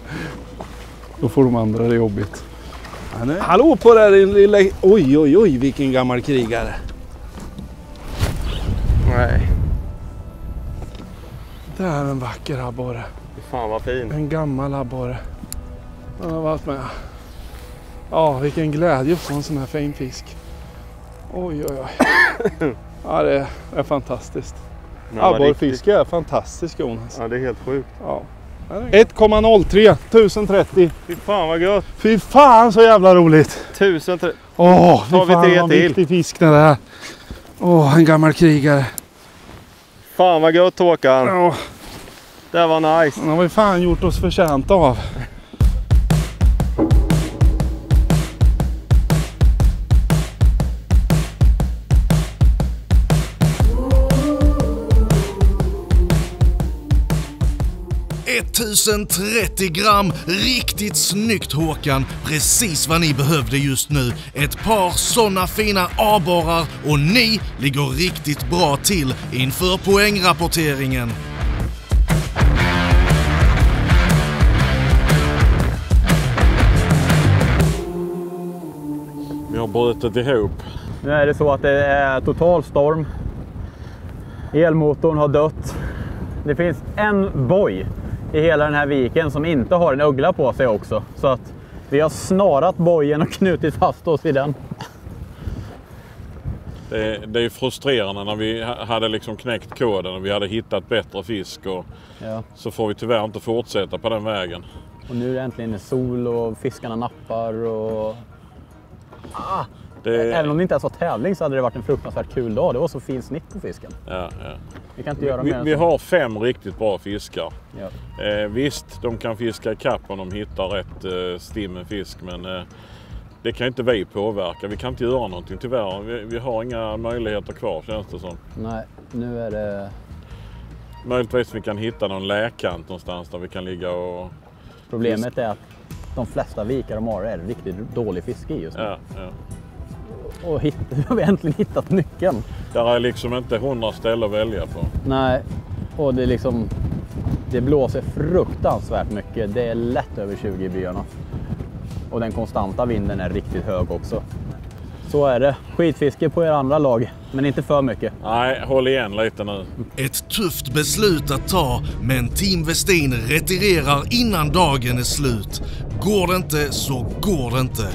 Då får de andra det jobbigt. Hallå på där din lilla... Oj, oj, oj vilken gammal krigare. Nej, Det är en vacker abborre. fan vad fin. En gammal abborre. Han har varit med. Ja, vilken glädje att få en sån här fin fisk. Oj, oj, oj. Ja, det är fantastiskt. Abborrfiske är fantastiskt Jonas. Ja, det är helt sjukt. Ja. 1,03 1030. Fy fan vad gött. Fy fan så jävla roligt. Tusen tre... Åh, fy Tar vi fan tre vad till? viktig fisk det är. Åh, en gammal krigare. Fan vad gött Håkan. Ja, Det var nice. den har vi fan gjort oss förtjänta av. — 1030 gram, riktigt snyggt Håkan. Precis vad ni behövde just nu. Ett par såna fina abborrar och ni ligger riktigt bra till inför poängrapporteringen. Vi har brutit ihop. Nu är det så att det är total storm. Elmotorn har dött. Det finns en boj i hela den här viken som inte har en uggla på sig också. Så att vi har snarat bojen och knutit fast oss i den. Det är, det är frustrerande när vi ha- hade liksom knäckt koden och vi hade hittat bättre fisk. Och Ja. Så får vi tyvärr inte fortsätta på den vägen. Och nu är det äntligen sol och fiskarna nappar och... Ah, Det- Även om det inte ens var tävling så hade det varit en fruktansvärt kul dag. Det var så fin snitt på fisken. Ja, ja. Vi kan inte göra mer Vi, vi har fem riktigt bra fiskar. Ja. Eh, visst, de kan fiska ikapp om de hittar rätt eh, stim med fisk. Men eh, det kan inte vi påverka. Vi kan inte göra någonting tyvärr. Vi, vi har inga möjligheter kvar känns det som. Nej, nu är det... Möjligtvis vi kan hitta någon läkant någonstans där vi kan ligga och... Problemet är att de flesta vikar och marar är riktigt dålig fiske i just nu. Ja, ja. Och hit, nu har vi äntligen hittat nyckeln. Där är liksom inte hundra ställen att välja på. Nej, och det är liksom... Det blåser fruktansvärt mycket. Det är lätt över 20 i byarna. Och den konstanta vinden är riktigt hög också. Så är det. Skitfiske på er andra lag, men inte för mycket. Nej, håll igen lite nu. Ett tufft beslut att ta, men Team Westin retirerar innan dagen är slut. Går det inte så går det inte.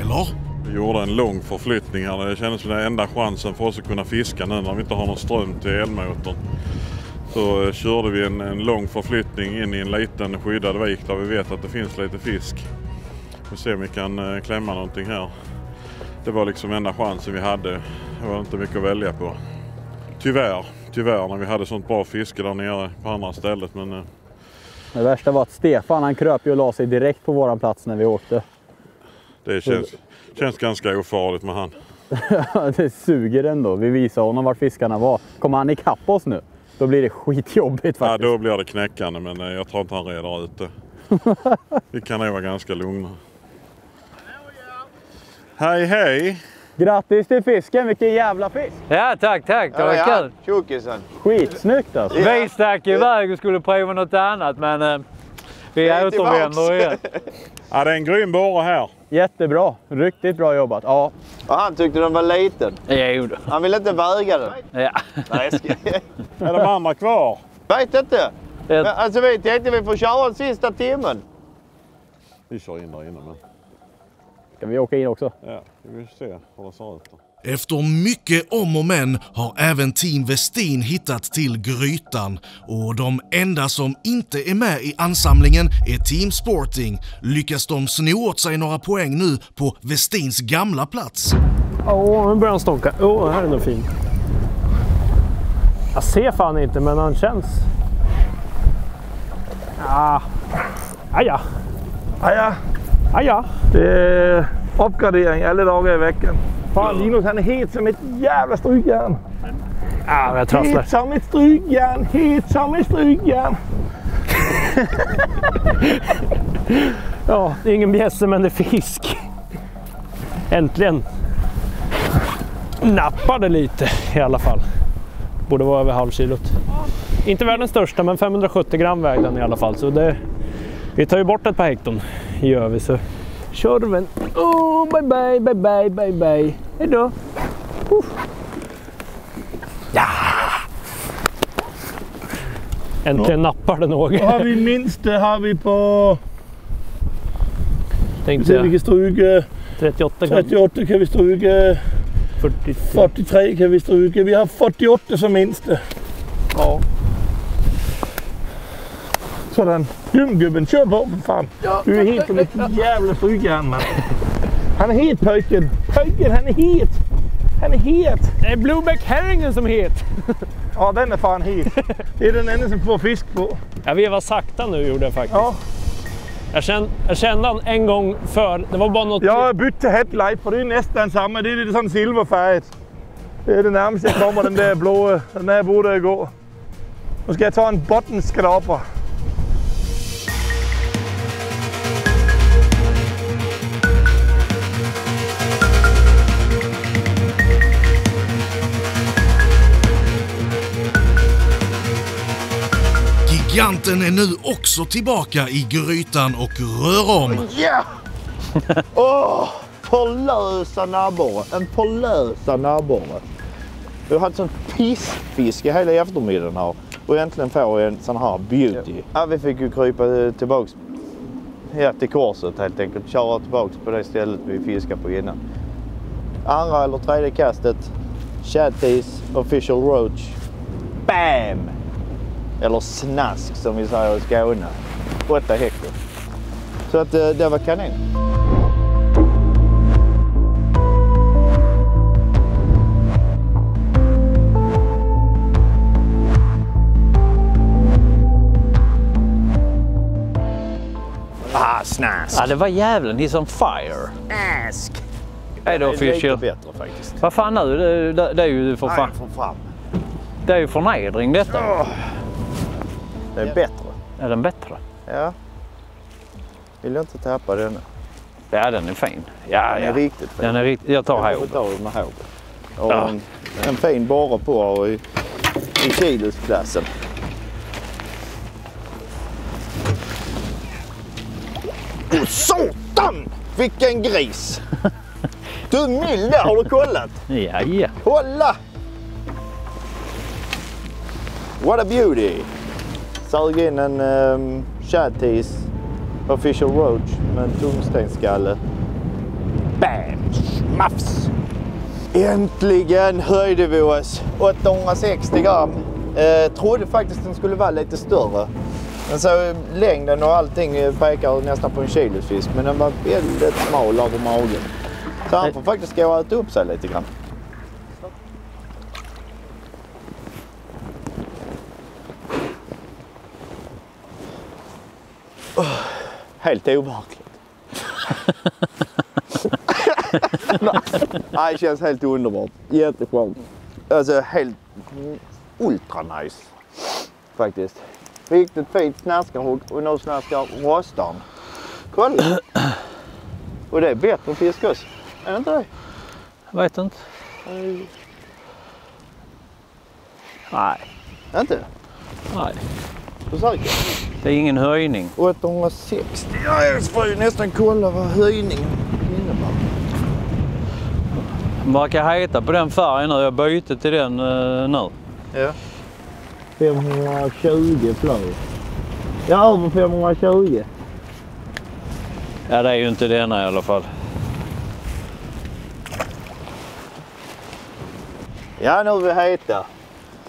Eller? Gjorde en lång förflyttning här. Det kändes som den enda chansen för oss att kunna fiska nu när vi inte har någon ström till elmotorn. Så eh, körde vi en, en lång förflyttning in i en liten skyddad vik där vi vet att det finns lite fisk. Vi se om vi kan eh, klämma någonting här. Det var liksom enda chansen vi hade. Det var inte mycket att välja på. Tyvärr, tyvärr när vi hade sånt bra fiske där nere på andra stället. Men eh, Det värsta var att Stefan han kröp ju och la sig direkt på våran plats när vi åkte. det känns, känns ganska ofarligt med han. det suger ändå. Vi visade honom vart fiskarna var. Kommer han ikapp oss nu, då blir det skitjobbigt Ja, faktiskt. då blir det knäckande men eh, jag tror inte han reder ut det. Vi kan nog vara ganska lugna. Hej hej! Grattis till fisken, vilken jävla fisk! Ja, tack, tack. Det var Ja, kul. Tjockisen. Skitsnyggt alltså! Vi stack iväg och skulle prova något annat, men eh, vi är återvänder igen. Ja, det är en grym borre här. Jättebra, riktigt bra jobbat. Ja. Och han tyckte den var liten. Jo då. Han ville inte väga den. Ja. Nej, ska... Är de andra kvar? Vet inte. Men, alltså vi tänkte vi får köra den sista timmen. Vi kör in där inne men. Ska vi åka in också? Ja, vi vill se hur det ser ut. Efter mycket om och men har även Team Westin hittat till grytan och de enda som inte är med i ansamlingen är Team Sporting. Lyckas de sno åt sig några poäng nu på Westins gamla plats? Åh, nu börjar han stånka. Åh, här är nog fin. Jag ser fan inte, men han känns... Ah. Aja. Aja. Aja. Det är uppgradering alla dagar i veckan. Fan Linus han är het som ett jävla strykjärn. Ja, jag trasslar. Het som ett strykjärn, het som ett strykjärn. Ja, det är ingen bjässe, men det är fisk. Äntligen. Nappade lite i alla fall. Borde vara över halvkilot. Inte världens största, men 570 gram vägde den i alla fall. Så det, vi tar ju bort ett par hekton, gör vi. Tjorven. Oh, bye bye, bye bye, bye bye. Hejdå. Uh. Ja! Äntligen nappar den Vad något. har vi minst? Det har vi på... Tänkte vi jag. kan stryka 38 gram. 38 kan vi stryka. 40. 43 kan vi stryka. Vi har 48 som minste. Ja. Sådan. Gymgubben, kör på för fan. Du är het som ett jävla man. Han är het pojken. Pojken han är het. Han är het. Det är blueback herringen som är het. Ja den är fan het. Det är den enda som får fisk på. Jag vevar sakta nu gjorde jag faktiskt. Ja. Jag, kände, jag kände han en gång för. Det var bara något... Jag har bytt till headlight för det är nästan samma. Det är lite sån silverfärgat. Det är det närmaste jag kommer den där blå. Den där borde gå. Nu ska jag ta en bottenskrapa. Giganten är nu också tillbaka i grytan och rör om. Ja! Åh! Förlösa nabborre. En förlösa nabborre. Vi har haft sån pissfiske hela eftermiddagen här. Och äntligen får vi en sån här beauty. Ja, vi fick ju krypa tillbaks ja, till korset helt enkelt. Köra tillbaks på det stället vi fiskade på innan. Andra eller tredje kastet. Chattis official roach. Bam! Eller snask som vi säger i Skåne. 8 hekto. Så att eh, det var kanin. Ah, snask. Ja, det var jävlen. He's on fire. Snask. Är det official? Det är bättre faktiskt. Vad fan nu? Det, det, det är ju för fan. Det är ju förnedring detta. Oh. Det är bättre. Är den bättre? Ja. Vill jag inte tappa denna. Ja, den är fin. Ja, Den är ja. riktigt fin. Den är riktigt... Jag tar Jag får ta den med Haube. Och Ja. en, en fin borre på i, i kilosklassen. Åh satan! Vilken gris! Du milde, har du kollat? Ja, ja. Kolla! What a beauty! Sög in en um, chattis official roach med en tungstenskalle. Bam! Smafs! Äntligen höjde vi oss 860 gram. Eh, trodde faktiskt den skulle vara lite större. Men så längden och allting eh, pekar nästan på en kilosfisk. Men den var väldigt smal över magen. Så han får faktiskt gå och äta upp sig lite grann. Oh, helt overkligt. Nej, det känns helt underbart. Jätteskönt. Alltså helt ultra nice. Faktiskt. Riktigt fint snaskarhugg och nu snaskar rostaren. Kolla! Och det är bättre fisk också. Är det inte det? Jag vet inte. Nej. Inte? Nej. Försöker. Det är ingen höjning. 860. Ja, jag får ju nästan kolla vad höjningen innebär. Den verkar heta på den färgen nu. Jag byter till den uh, nu. Ja. 520 flöj. Ja, över 520. Ja, det är ju inte denna i alla fall. Ja, nu är vi heta.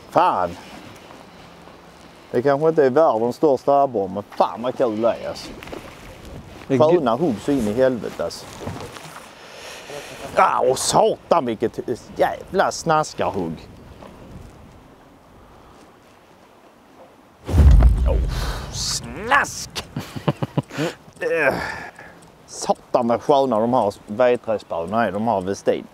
Fan. Det kanske inte är världens största abborre, men fan vad kul det är alltså. Sköna hugg så in i helvete alltså. Ja, och satan vilket jävla snaskarhugg. Oh, snask! Eh, Satan vad sköna de här vedträspöna är, de har Westin.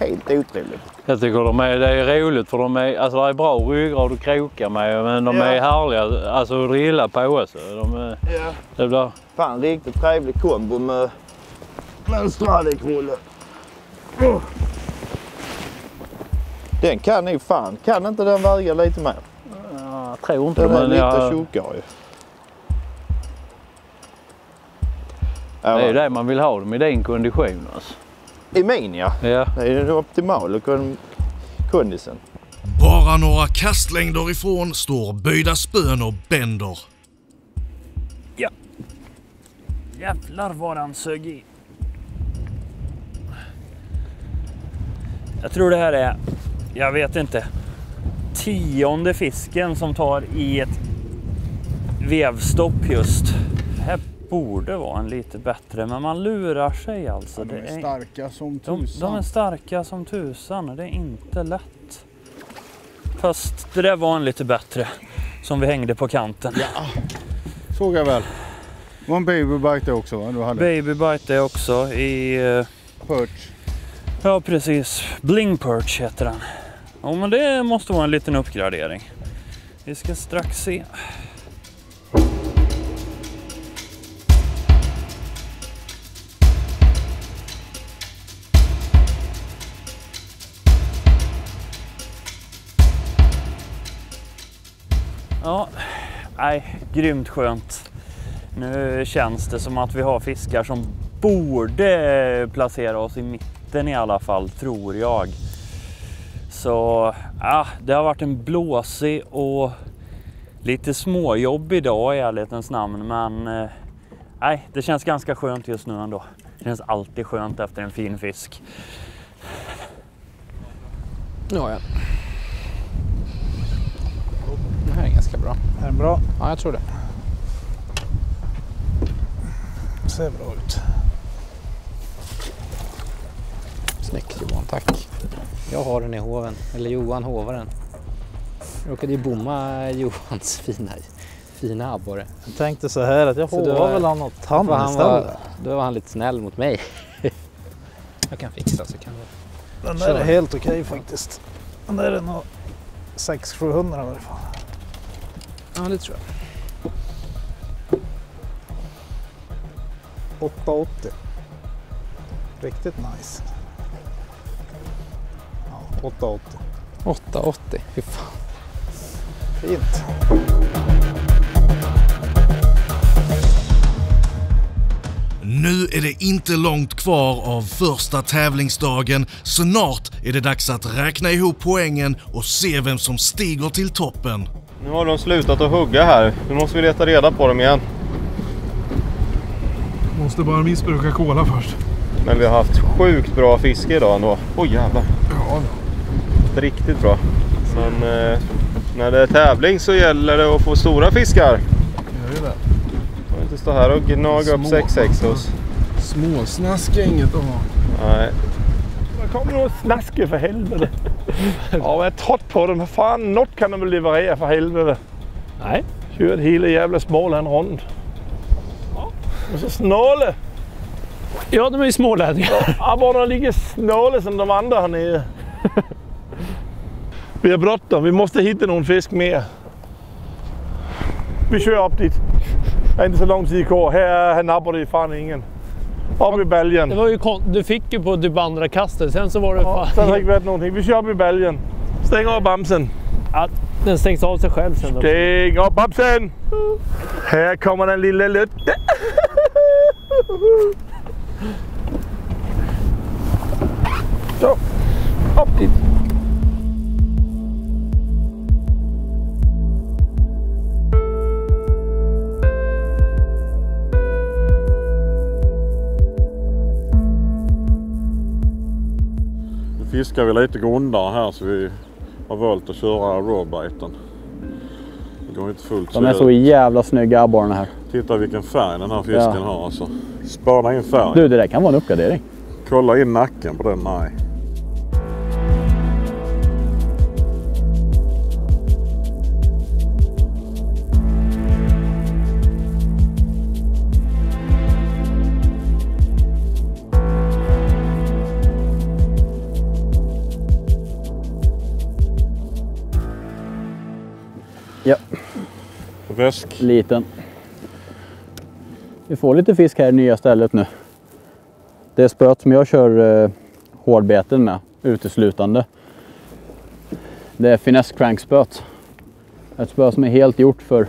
Helt otroligt. Jag tycker de är, det är roligt för de är, alltså det är bra ryggrad att kroka med men de Ja. är härliga alltså att drilla på också. De är, Ja. det blir, Fan riktigt trevlig kombo med mönstradekrulle. Oh. Den kan nog fan, kan inte den väga lite mer? jag tror inte Den det är men lite jag, tjockare ju. det är ju det man vill ha dem i din kondition alltså. I min ja. Ja. Det är den optimala kon- kondisen. Bara några kastlängder ifrån står böjda spön och bänder. Jävlar vad han sög i. Jag tror det här är, jag vet inte, tionde fisken som tar i ett vevstopp just. Det här borde vara en lite bättre, men man lurar sig alltså. De Det är starka som de, tusan. de är starka som tusan. Det är inte lätt. Fast det där var en lite bättre som vi hängde på kanten. Ja, såg jag väl. Det var en babybite också va? Du hade? Babybite är också i... eh, Perch. Ja precis. Bling Perch heter den. Ja men det måste vara en liten uppgradering. Vi ska strax se. Nej, grymt skönt. Nu känns det som att vi har fiskar som borde placera oss i mitten i alla fall, tror jag. Så ah, det har varit en blåsig och lite småjobb idag i ärlighetens namn. Men eh, det känns ganska skönt just nu ändå. Det känns alltid skönt efter en fin fisk. Ja, ja. Det här är ganska bra. Är den bra? Ja, jag tror det. Ser bra ut. Snyggt Johan, tack. Jag har den i hoven, eller Johan hovar den. Jag råkade ju bomma Johans fina fina abborre. Jag tänkte så här att jag hovar väl han åt han istället. Då var han lite snäll mot mig. jag kan fixa så kan du. Den där är helt okej faktiskt. Den där är nog 600-700 i varje fall. Ja, det tror jag. 880. Riktigt nice. Ja, 880. 880, fy fan. Fint. Nu är det inte långt kvar av första tävlingsdagen. Snart är det dags att räkna ihop poängen och se vem som stiger till toppen. Nu har de slutat att hugga här. Nu måste vi leta reda på dem igen. Måste bara missbruka cola först. Men vi har haft sjukt bra fiske idag ändå. Oj jävlar. Ja, Riktigt bra. Men eh, när det är tävling så gäller det att få stora fiskar. gör ju det. Man får inte stå här och gnaga upp Små. 6-6 hos. Småsnask är inget att ha. Nej. Der kommer noget snaske for Og jeg er trådt på dem. Fanden, not kan de vel leverere for helvede. Nej. Kørt hele jævla Småland rundt. Og så snåle. Ja, de är ju smålänningar. Abborrene ligger snåle som de andre hernede. Vi har bråttom. Vi måste hitta någon fisk mer. Vi kör upp dit. Det är inte så lång tid kvar. Här, här nappar det fan ingen. Upp i bälgen. Det var ju du fick ju på typ andra kastet, sen så var det Ja, sen har inte varit någonting. Vi kör i bälgen. Stäng av bamsen. Ja, den stängs av sig själv sen då. Stäng av bamsen! Här kommer den lilla Lutte. Så, upp dit. Fiskar vi lite grundare här så vi har valt att köra rawbiten. Det går inte fullt De är så jävla snygga abborrarna här. Titta vilken färg den här fisken Ja. har alltså. Spana in färg. Du, det där kan vara en uppgradering. Kolla in nacken på den. Nej. Väsk. Liten. Vi får lite fisk här i nya stället nu. Det spöet som jag kör eh, hårdbeten med uteslutande. Det är finess crankspöet. Ett spö som är helt gjort för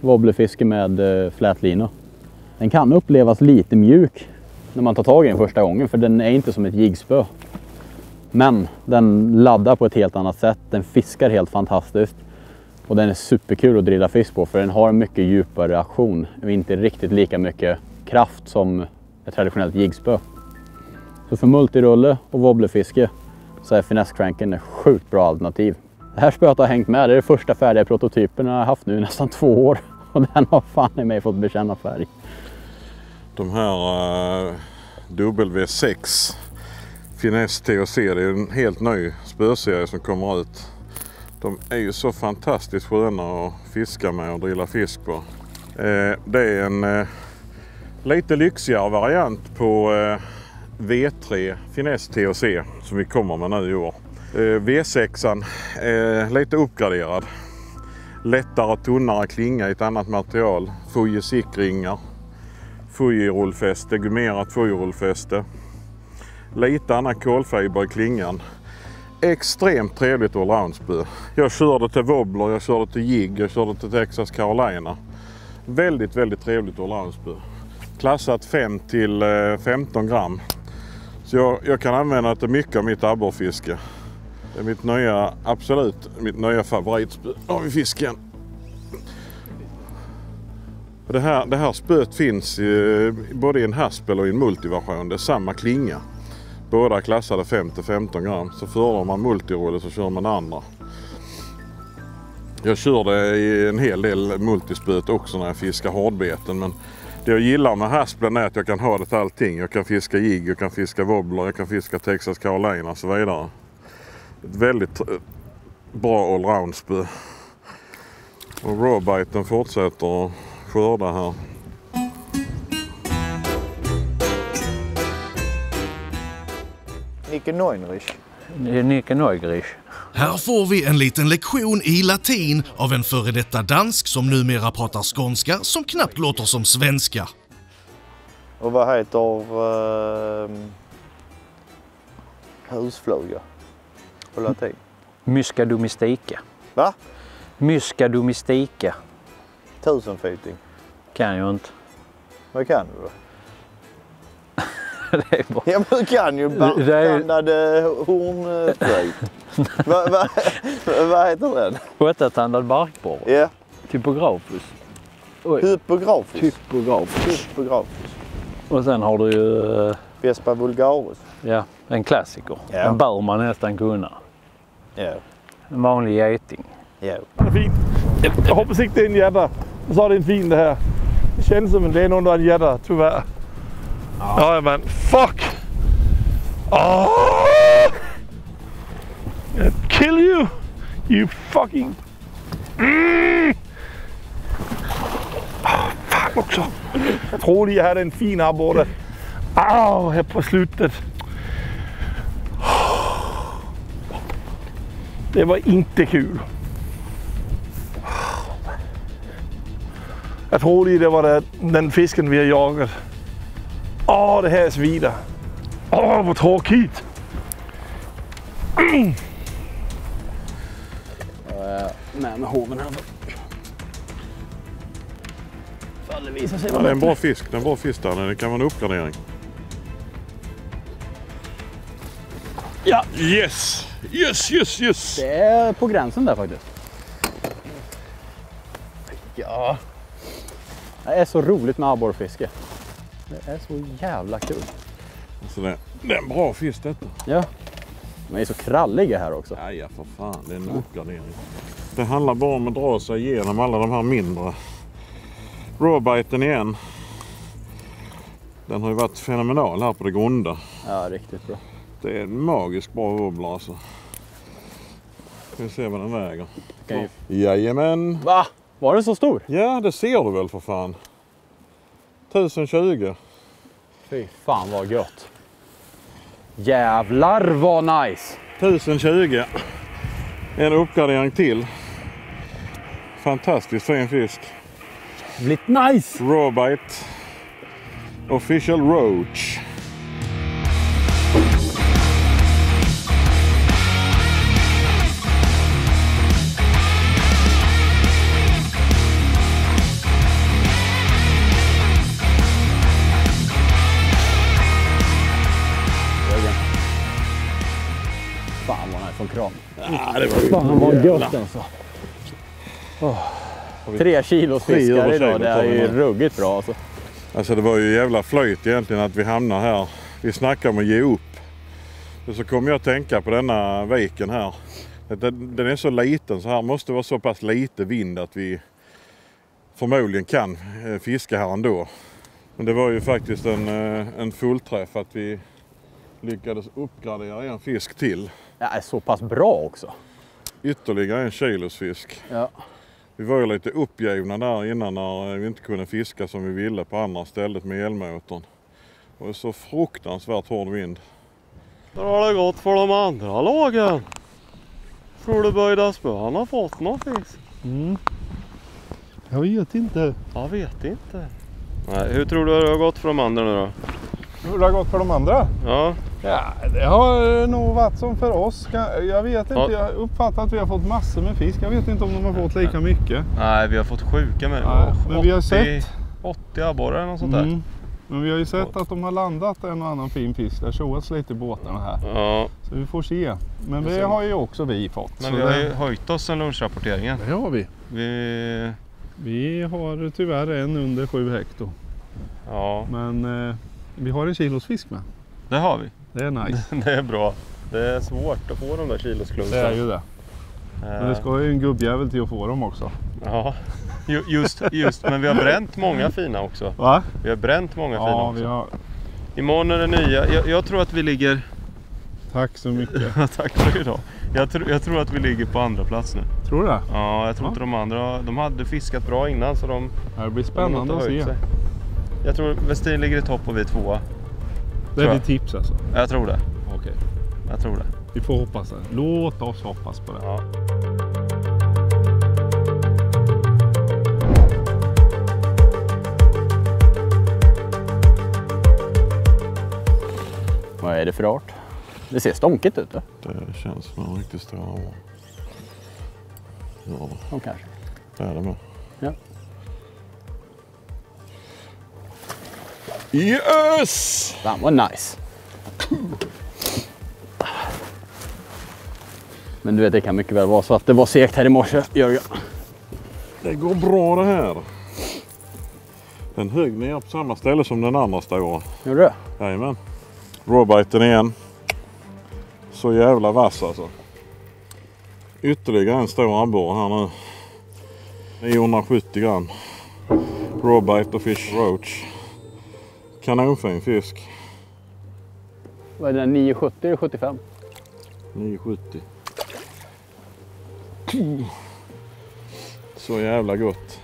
wobblefiske med eh, flätlina. Den kan upplevas lite mjuk när man tar tag i den första gången för den är inte som ett jiggspö. Men den laddar på ett helt annat sätt. Den fiskar helt fantastiskt. Och den är superkul att drilla fisk på för den har en mycket djupare aktion och inte riktigt lika mycket kraft som ett traditionellt jiggspö. Så för multirulle och wobblefiske så är finesscranken ett sjukt bra alternativ. Det här spöet har hängt med. Det är den första färdiga prototypen jag har haft nu i nästan två år. Och den har fan i mig fått bekänna färg. De här eh, uh, W6 Finesse TOC, det är en helt ny spöserie som kommer ut. De är ju så fantastiskt sköna att fiska med och drilla fisk på. Eh, det är en eh, lite lyxigare variant på eh, V3 Finesse TOC som vi kommer med nu i år. V6 är lite uppgraderad. Lättare och tunnare klinga i ett annat material. Fuji sickringar. Fuji-rullfäste, gummerat Fuji-rullfäste. Lite annan kolfiber i klingan. Extremt trevligt allroundspö. Jag körde till wobbler, jag körde till jigg, jag körde till Texas Carolina. Väldigt, väldigt trevligt allroundspö. Klassat 5 till eh, 15 gram. Så jag, jag kan använda det till mycket av mitt abborrfiske. Det är mitt nya, absolut mitt nya favoritspö. Nu har vi fisken. Det här, det här spöet finns i, både i en haspel och i en multiversion. Det är samma klinga. Båda är klassade 5 till 15 gram. Så föredrar man multirulle så kör man andra. Jag kör det i en hel del multispöt också när jag fiskar hårdbeten. Men det jag gillar med haspeln är att jag kan ha det till allting. Jag kan fiska jigg, jag kan fiska wobbler, jag kan fiska Texas Carolina och så vidare. Ett väldigt bra allround-spö. Och rawbiten fortsätter att skörda här. Nicke Neunrich. Nicke Neugrisch. Här får vi en liten lektion i latin av en före detta dansk som numera pratar skånska som knappt låter som svenska. Och vad heter uh, husfluga på latin? Mysca domestica. Va? Mysca domestica. Tusenfoting. Kan jag inte. Vad kan du då? det är bara... Ja men du kan ju Det är- bartandade hornflöjt. Vad va, vad heter den? Åttatandad barkborre. Ja. Typografus. Oj. Hypografus. Typografus. Hypografus. Och sen har du ju eh, Vespa vulgaris. ja, en klassiker. Ja. Den bör man nästan kunna. Ja. En vanlig geting. Ja. Fint. Jag, jag hoppas inte det är en gädda. Och så är det en fin det här. Det känns som en det är någon en gädda, tyvärr. Ja. men fuck! Oh! I'll kill you! You fucking... Mm! Oh, fan också! Jag trodde jag hade en fin abborre. Au, här på slutet. Det var inte kul. Jag tror det var det, den fisken vi har jagat. Åh, det här är svider. Åh, vad tråkigt. Mm. Med med hoven här. Ifall det visar sig Ja, det är en bra fisk. Det är en bra fisk där. Det kan vara en uppgradering. Ja. Yes! Yes, yes, yes! Det är på gränsen där faktiskt. Ja. Det är så roligt med abborrfiske. Det är så jävla kul. Så det, det är en bra fisk detta. Ja. De är så kralliga här också. Ja, ja för fan. Det är en uppgradering. Det handlar bara om att dra sig igenom alla de här mindre. Rawbiten igen. Den har ju varit fenomenal här på det grunda. Ja, riktigt bra. Det är en magisk bra wobbler alltså. Ska vi se vad den väger. Kan Jajamän. Va? Var den så stor? Ja, det ser du väl för fan. 1020. Fy fan vad gött. Jävlar vad nice! 1020. En uppgradering till. Fantastiskt fin fisk. Blivit nice! Rawbite. Official Roach. Fan vad gött alltså. Tre kilos fiskar idag, det är ju ruggigt bra alltså. Alltså det var ju jävla flöjt egentligen att vi hamnar här. Vi snackar om att ge upp. Och så kom jag att tänka på denna viken här. Den, den är så liten så här måste vara så pass lite vind att vi förmodligen kan eh, fiska här ändå. Men det var ju faktiskt en, eh, en fullträff att vi lyckades uppgradera en fisk till. Det är så pass bra också. Ytterligare en kilosfisk. Ja. Vi var ju lite uppgivna där innan när vi inte kunde fiska som vi ville på andra stället med elmotorn. Det var så fruktansvärt hård vind. Hur har det gått för de andra lagen? Fullböjda spön har fått någon fisk? Mm. Jag vet inte. Jag vet inte. Nej, hur tror du det har gått för de andra nu då? Hur det har gått för de andra? Ja, Ja, det har nog varit som för oss. Jag vet inte. Ja. Jag uppfattar att vi har fått massor med fisk. Jag vet inte om de har fått lika mycket. nej vi har fått sjuka med Nej, men vi har sett. 80 abborrar eller något sånt där. Mm. Men vi har ju sett att de har landat en och annan fin fisk. Det har tjoats lite i båtarna här. Ja, Så vi får se. Men det har ju också vi fått. men vi har ju höjt oss sen lunchrapporteringen. Det har vi. Vi... Vi har tyvärr en under 7 hekto. Ja, Men eh, vi har en kilos fisk med. det har vi. Det är nice. Det är bra. Det är svårt att få de där kiloskluntarna. Det är ju det. Men det ska ju en gubbjävel till att få dem också. Ja, ju- just, just. Men vi har bränt många fina också. Va? Vi har bränt många fina Ja, också. vi har... Imorgon är det nya. Jag, jag tror att vi ligger... Tack så mycket. Tack för idag. Jag, tr- jag tror att vi ligger på andra plats nu. Tror du det? Ja, jag tror Ja. inte de andra... De hade fiskat bra innan så de... Det blir de spännande inte att se. sig. Jag tror Westin ligger i topp och vi är tvåa. Det är ditt tips alltså? Jag tror det. Okej. Jag tror det. Vi får hoppas det. Låt oss hoppas på det. Ja. Vad är det för art? Det ser stånkigt ut. Då. Det känns som en riktigt stor abborre. Ja, Ja, kanske. det är det med. Ja. Yes! Fan vad nice. Men du vet, det kan mycket väl vara så att det var segt här i morse, Jörgen. Det går bra det här. Den högg ner på samma ställe som den andra stora. Gjorde det? Jajamän. Rawbiten igen. Så jävla vass alltså. Ytterligare en stor abborre här nu. 970 gram. Rawbite och fish roach. Kanonfin fisk. Vad är det, 970 eller 75? 970. Så jävla gott.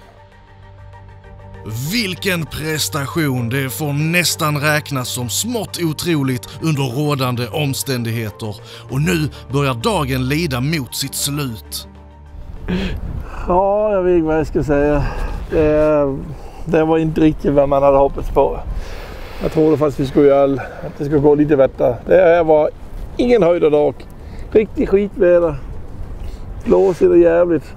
Vilken prestation! Det får nästan räknas som smått otroligt under rådande omständigheter. Och nu börjar dagen lida mot sitt slut. Ja, jag vet vad jag ska säga. Det, det var inte riktigt vad man hade hoppats på. Jag trodde faktiskt vi skulle göra, att det skulle gå lite bättre. Det här var ingen höjdardag. Riktigt skitväder. Blåsigt och jävligt.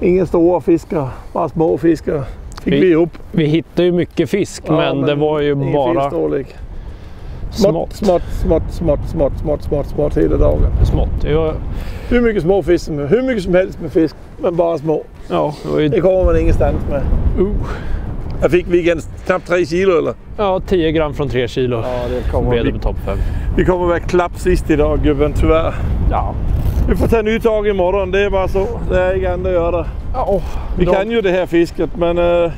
Inga stora fiskar, bara små fiskar. Fick vi, Vi- ihop. Vi hittade ju mycket fisk Ja, men, det var ju bara fiskstorlek. smått. Smått, smått, smått, smått, smått, smått, smått hela dagen. Smått. Var, Hur mycket små fisk som hur mycket som helst med fisk, men bara små. ja, det ju, Det kommer man ingenstans med. uh, Jag fick weekend knappt tre kilo eller? ja, 10 gram från 3 kilo. Ja, det kommer blev det topp 5. Vi kommer väl klapp sist idag gubben, tyvärr. Ja. Vi får ta nytt tag imorgon, det är bara så. Det är inget annat att göra. Ja, Vi då- kan ju det här fisket, men eh,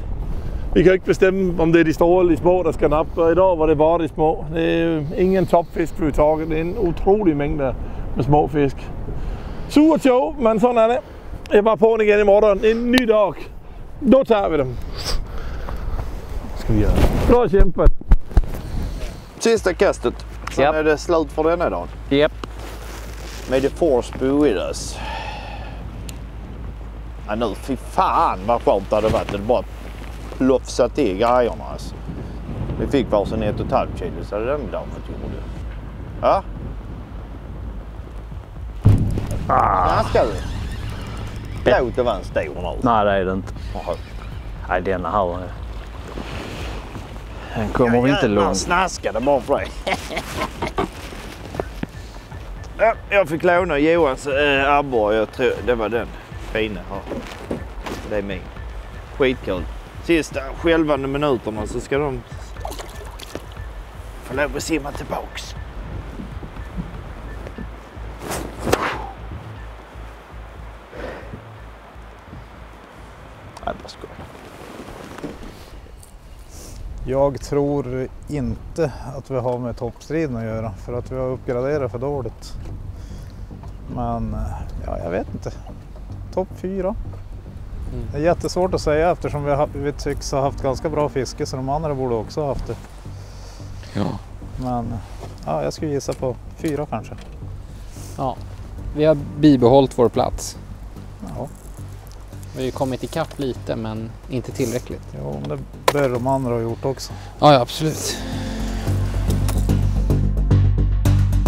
vi kan inte bestämma om det är de stora eller de små som ska nappa. Idag var det bara de små. Det är ingen toppfisk överhuvudtaget. Det är en otrolig mängd med småfisk. Surt så, men sån är det. Jag är bara på igen imorgon. Det är en ny dag. Då tar vi dem. Ska vi göra. Bra kämpat! Sista kastet. Sen Japp. är det slut för denna dag. Japp. May the force be with us. Ja, nu, fy fan vad skönt det hade varit att bara plofsa till grejerna alltså. Vi fick varsin ett och ett halvt kilo så hade den dagen gjorde. Ja. Snaskar du? Låt det vara en stor nu. Nej, det är det inte. Nej, denna här. Eh, Den kommer vi inte långt. snaskade bara för dig. ja, jag fick låna Johans äh, abborre. Jag tror det var den fina här. Det är min. Skitkul. Sista skälvande minuterna så ska de få lov att simma tillbaks. Nej, bara skoj. Jag tror inte att vi har med toppstriden att göra för att vi har uppgraderat för dåligt. Men ja, jag vet inte. Topp fyra. Det är jättesvårt att säga eftersom vi, har, vi tycks ha haft ganska bra fiske så de andra borde också ha haft det. Ja. Men ja, jag skulle gissa på fyra kanske. Ja, vi har bibehållit vår plats. Ja, Vi har ju kommit ikapp lite men inte tillräckligt. jo, men det bör de andra ha gjort också. Ja, ja absolut.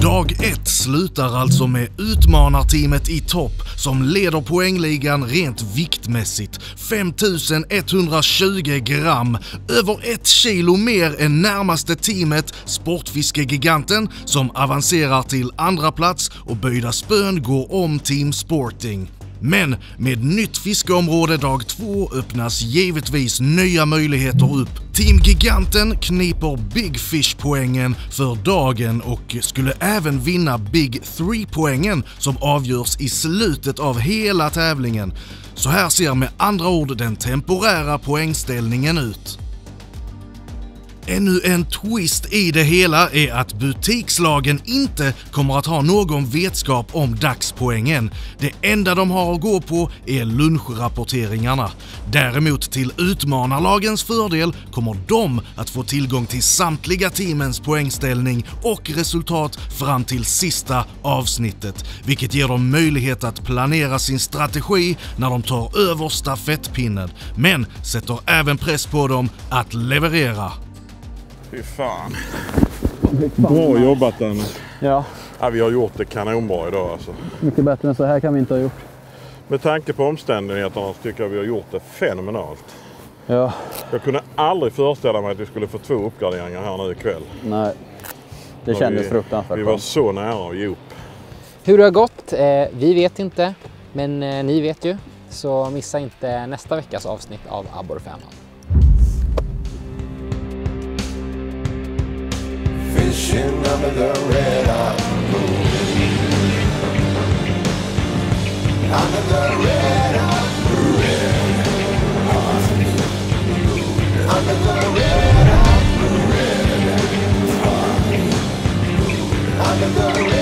Dag 1 slutar alltså med utmanarteamet i topp som leder poängligan rent viktmässigt. 5120 gram, över ett kilo mer än närmaste teamet Sportfiskegiganten som avancerar till andra plats och böjda spön går om Team Sporting. Men med nytt fiskeområde dag två öppnas givetvis nya möjligheter upp. Team Giganten kniper Big Fish-poängen för dagen och skulle även vinna Big 3-poängen som avgörs i slutet av hela tävlingen. Så här ser med andra ord den temporära poängställningen ut. Ännu en twist i det hela är att butikslagen inte kommer att ha någon vetskap om dagspoängen. Det enda de har att gå på är lunchrapporteringarna. Däremot till utmanarlagens fördel kommer de att få tillgång till samtliga teamens poängställning och resultat fram till sista avsnittet, vilket ger dem möjlighet att planera sin strategi när de tar över stafettpinnen, men sätter även press på dem att leverera. Fy fan. Bra jobbat Dennis. Ja, Ja, vi har gjort det kanonbra idag alltså. mycket bättre än så här kan vi inte ha gjort. Med tanke på omständigheterna så tycker jag vi har gjort det fenomenalt. Ja, Jag kunde aldrig föreställa mig att vi skulle få två uppgraderingar här nu ikväll. nej. Det Så kändes vi, fruktansvärt Vi var så nära att ge upp. Hur det har gått? Eh, vi vet inte, men eh, ni vet ju. Så missa inte nästa veckas avsnitt av Abborrfemman. fishing under the red hot moon. Under the red hot moon. Under the red hot moon. Under the red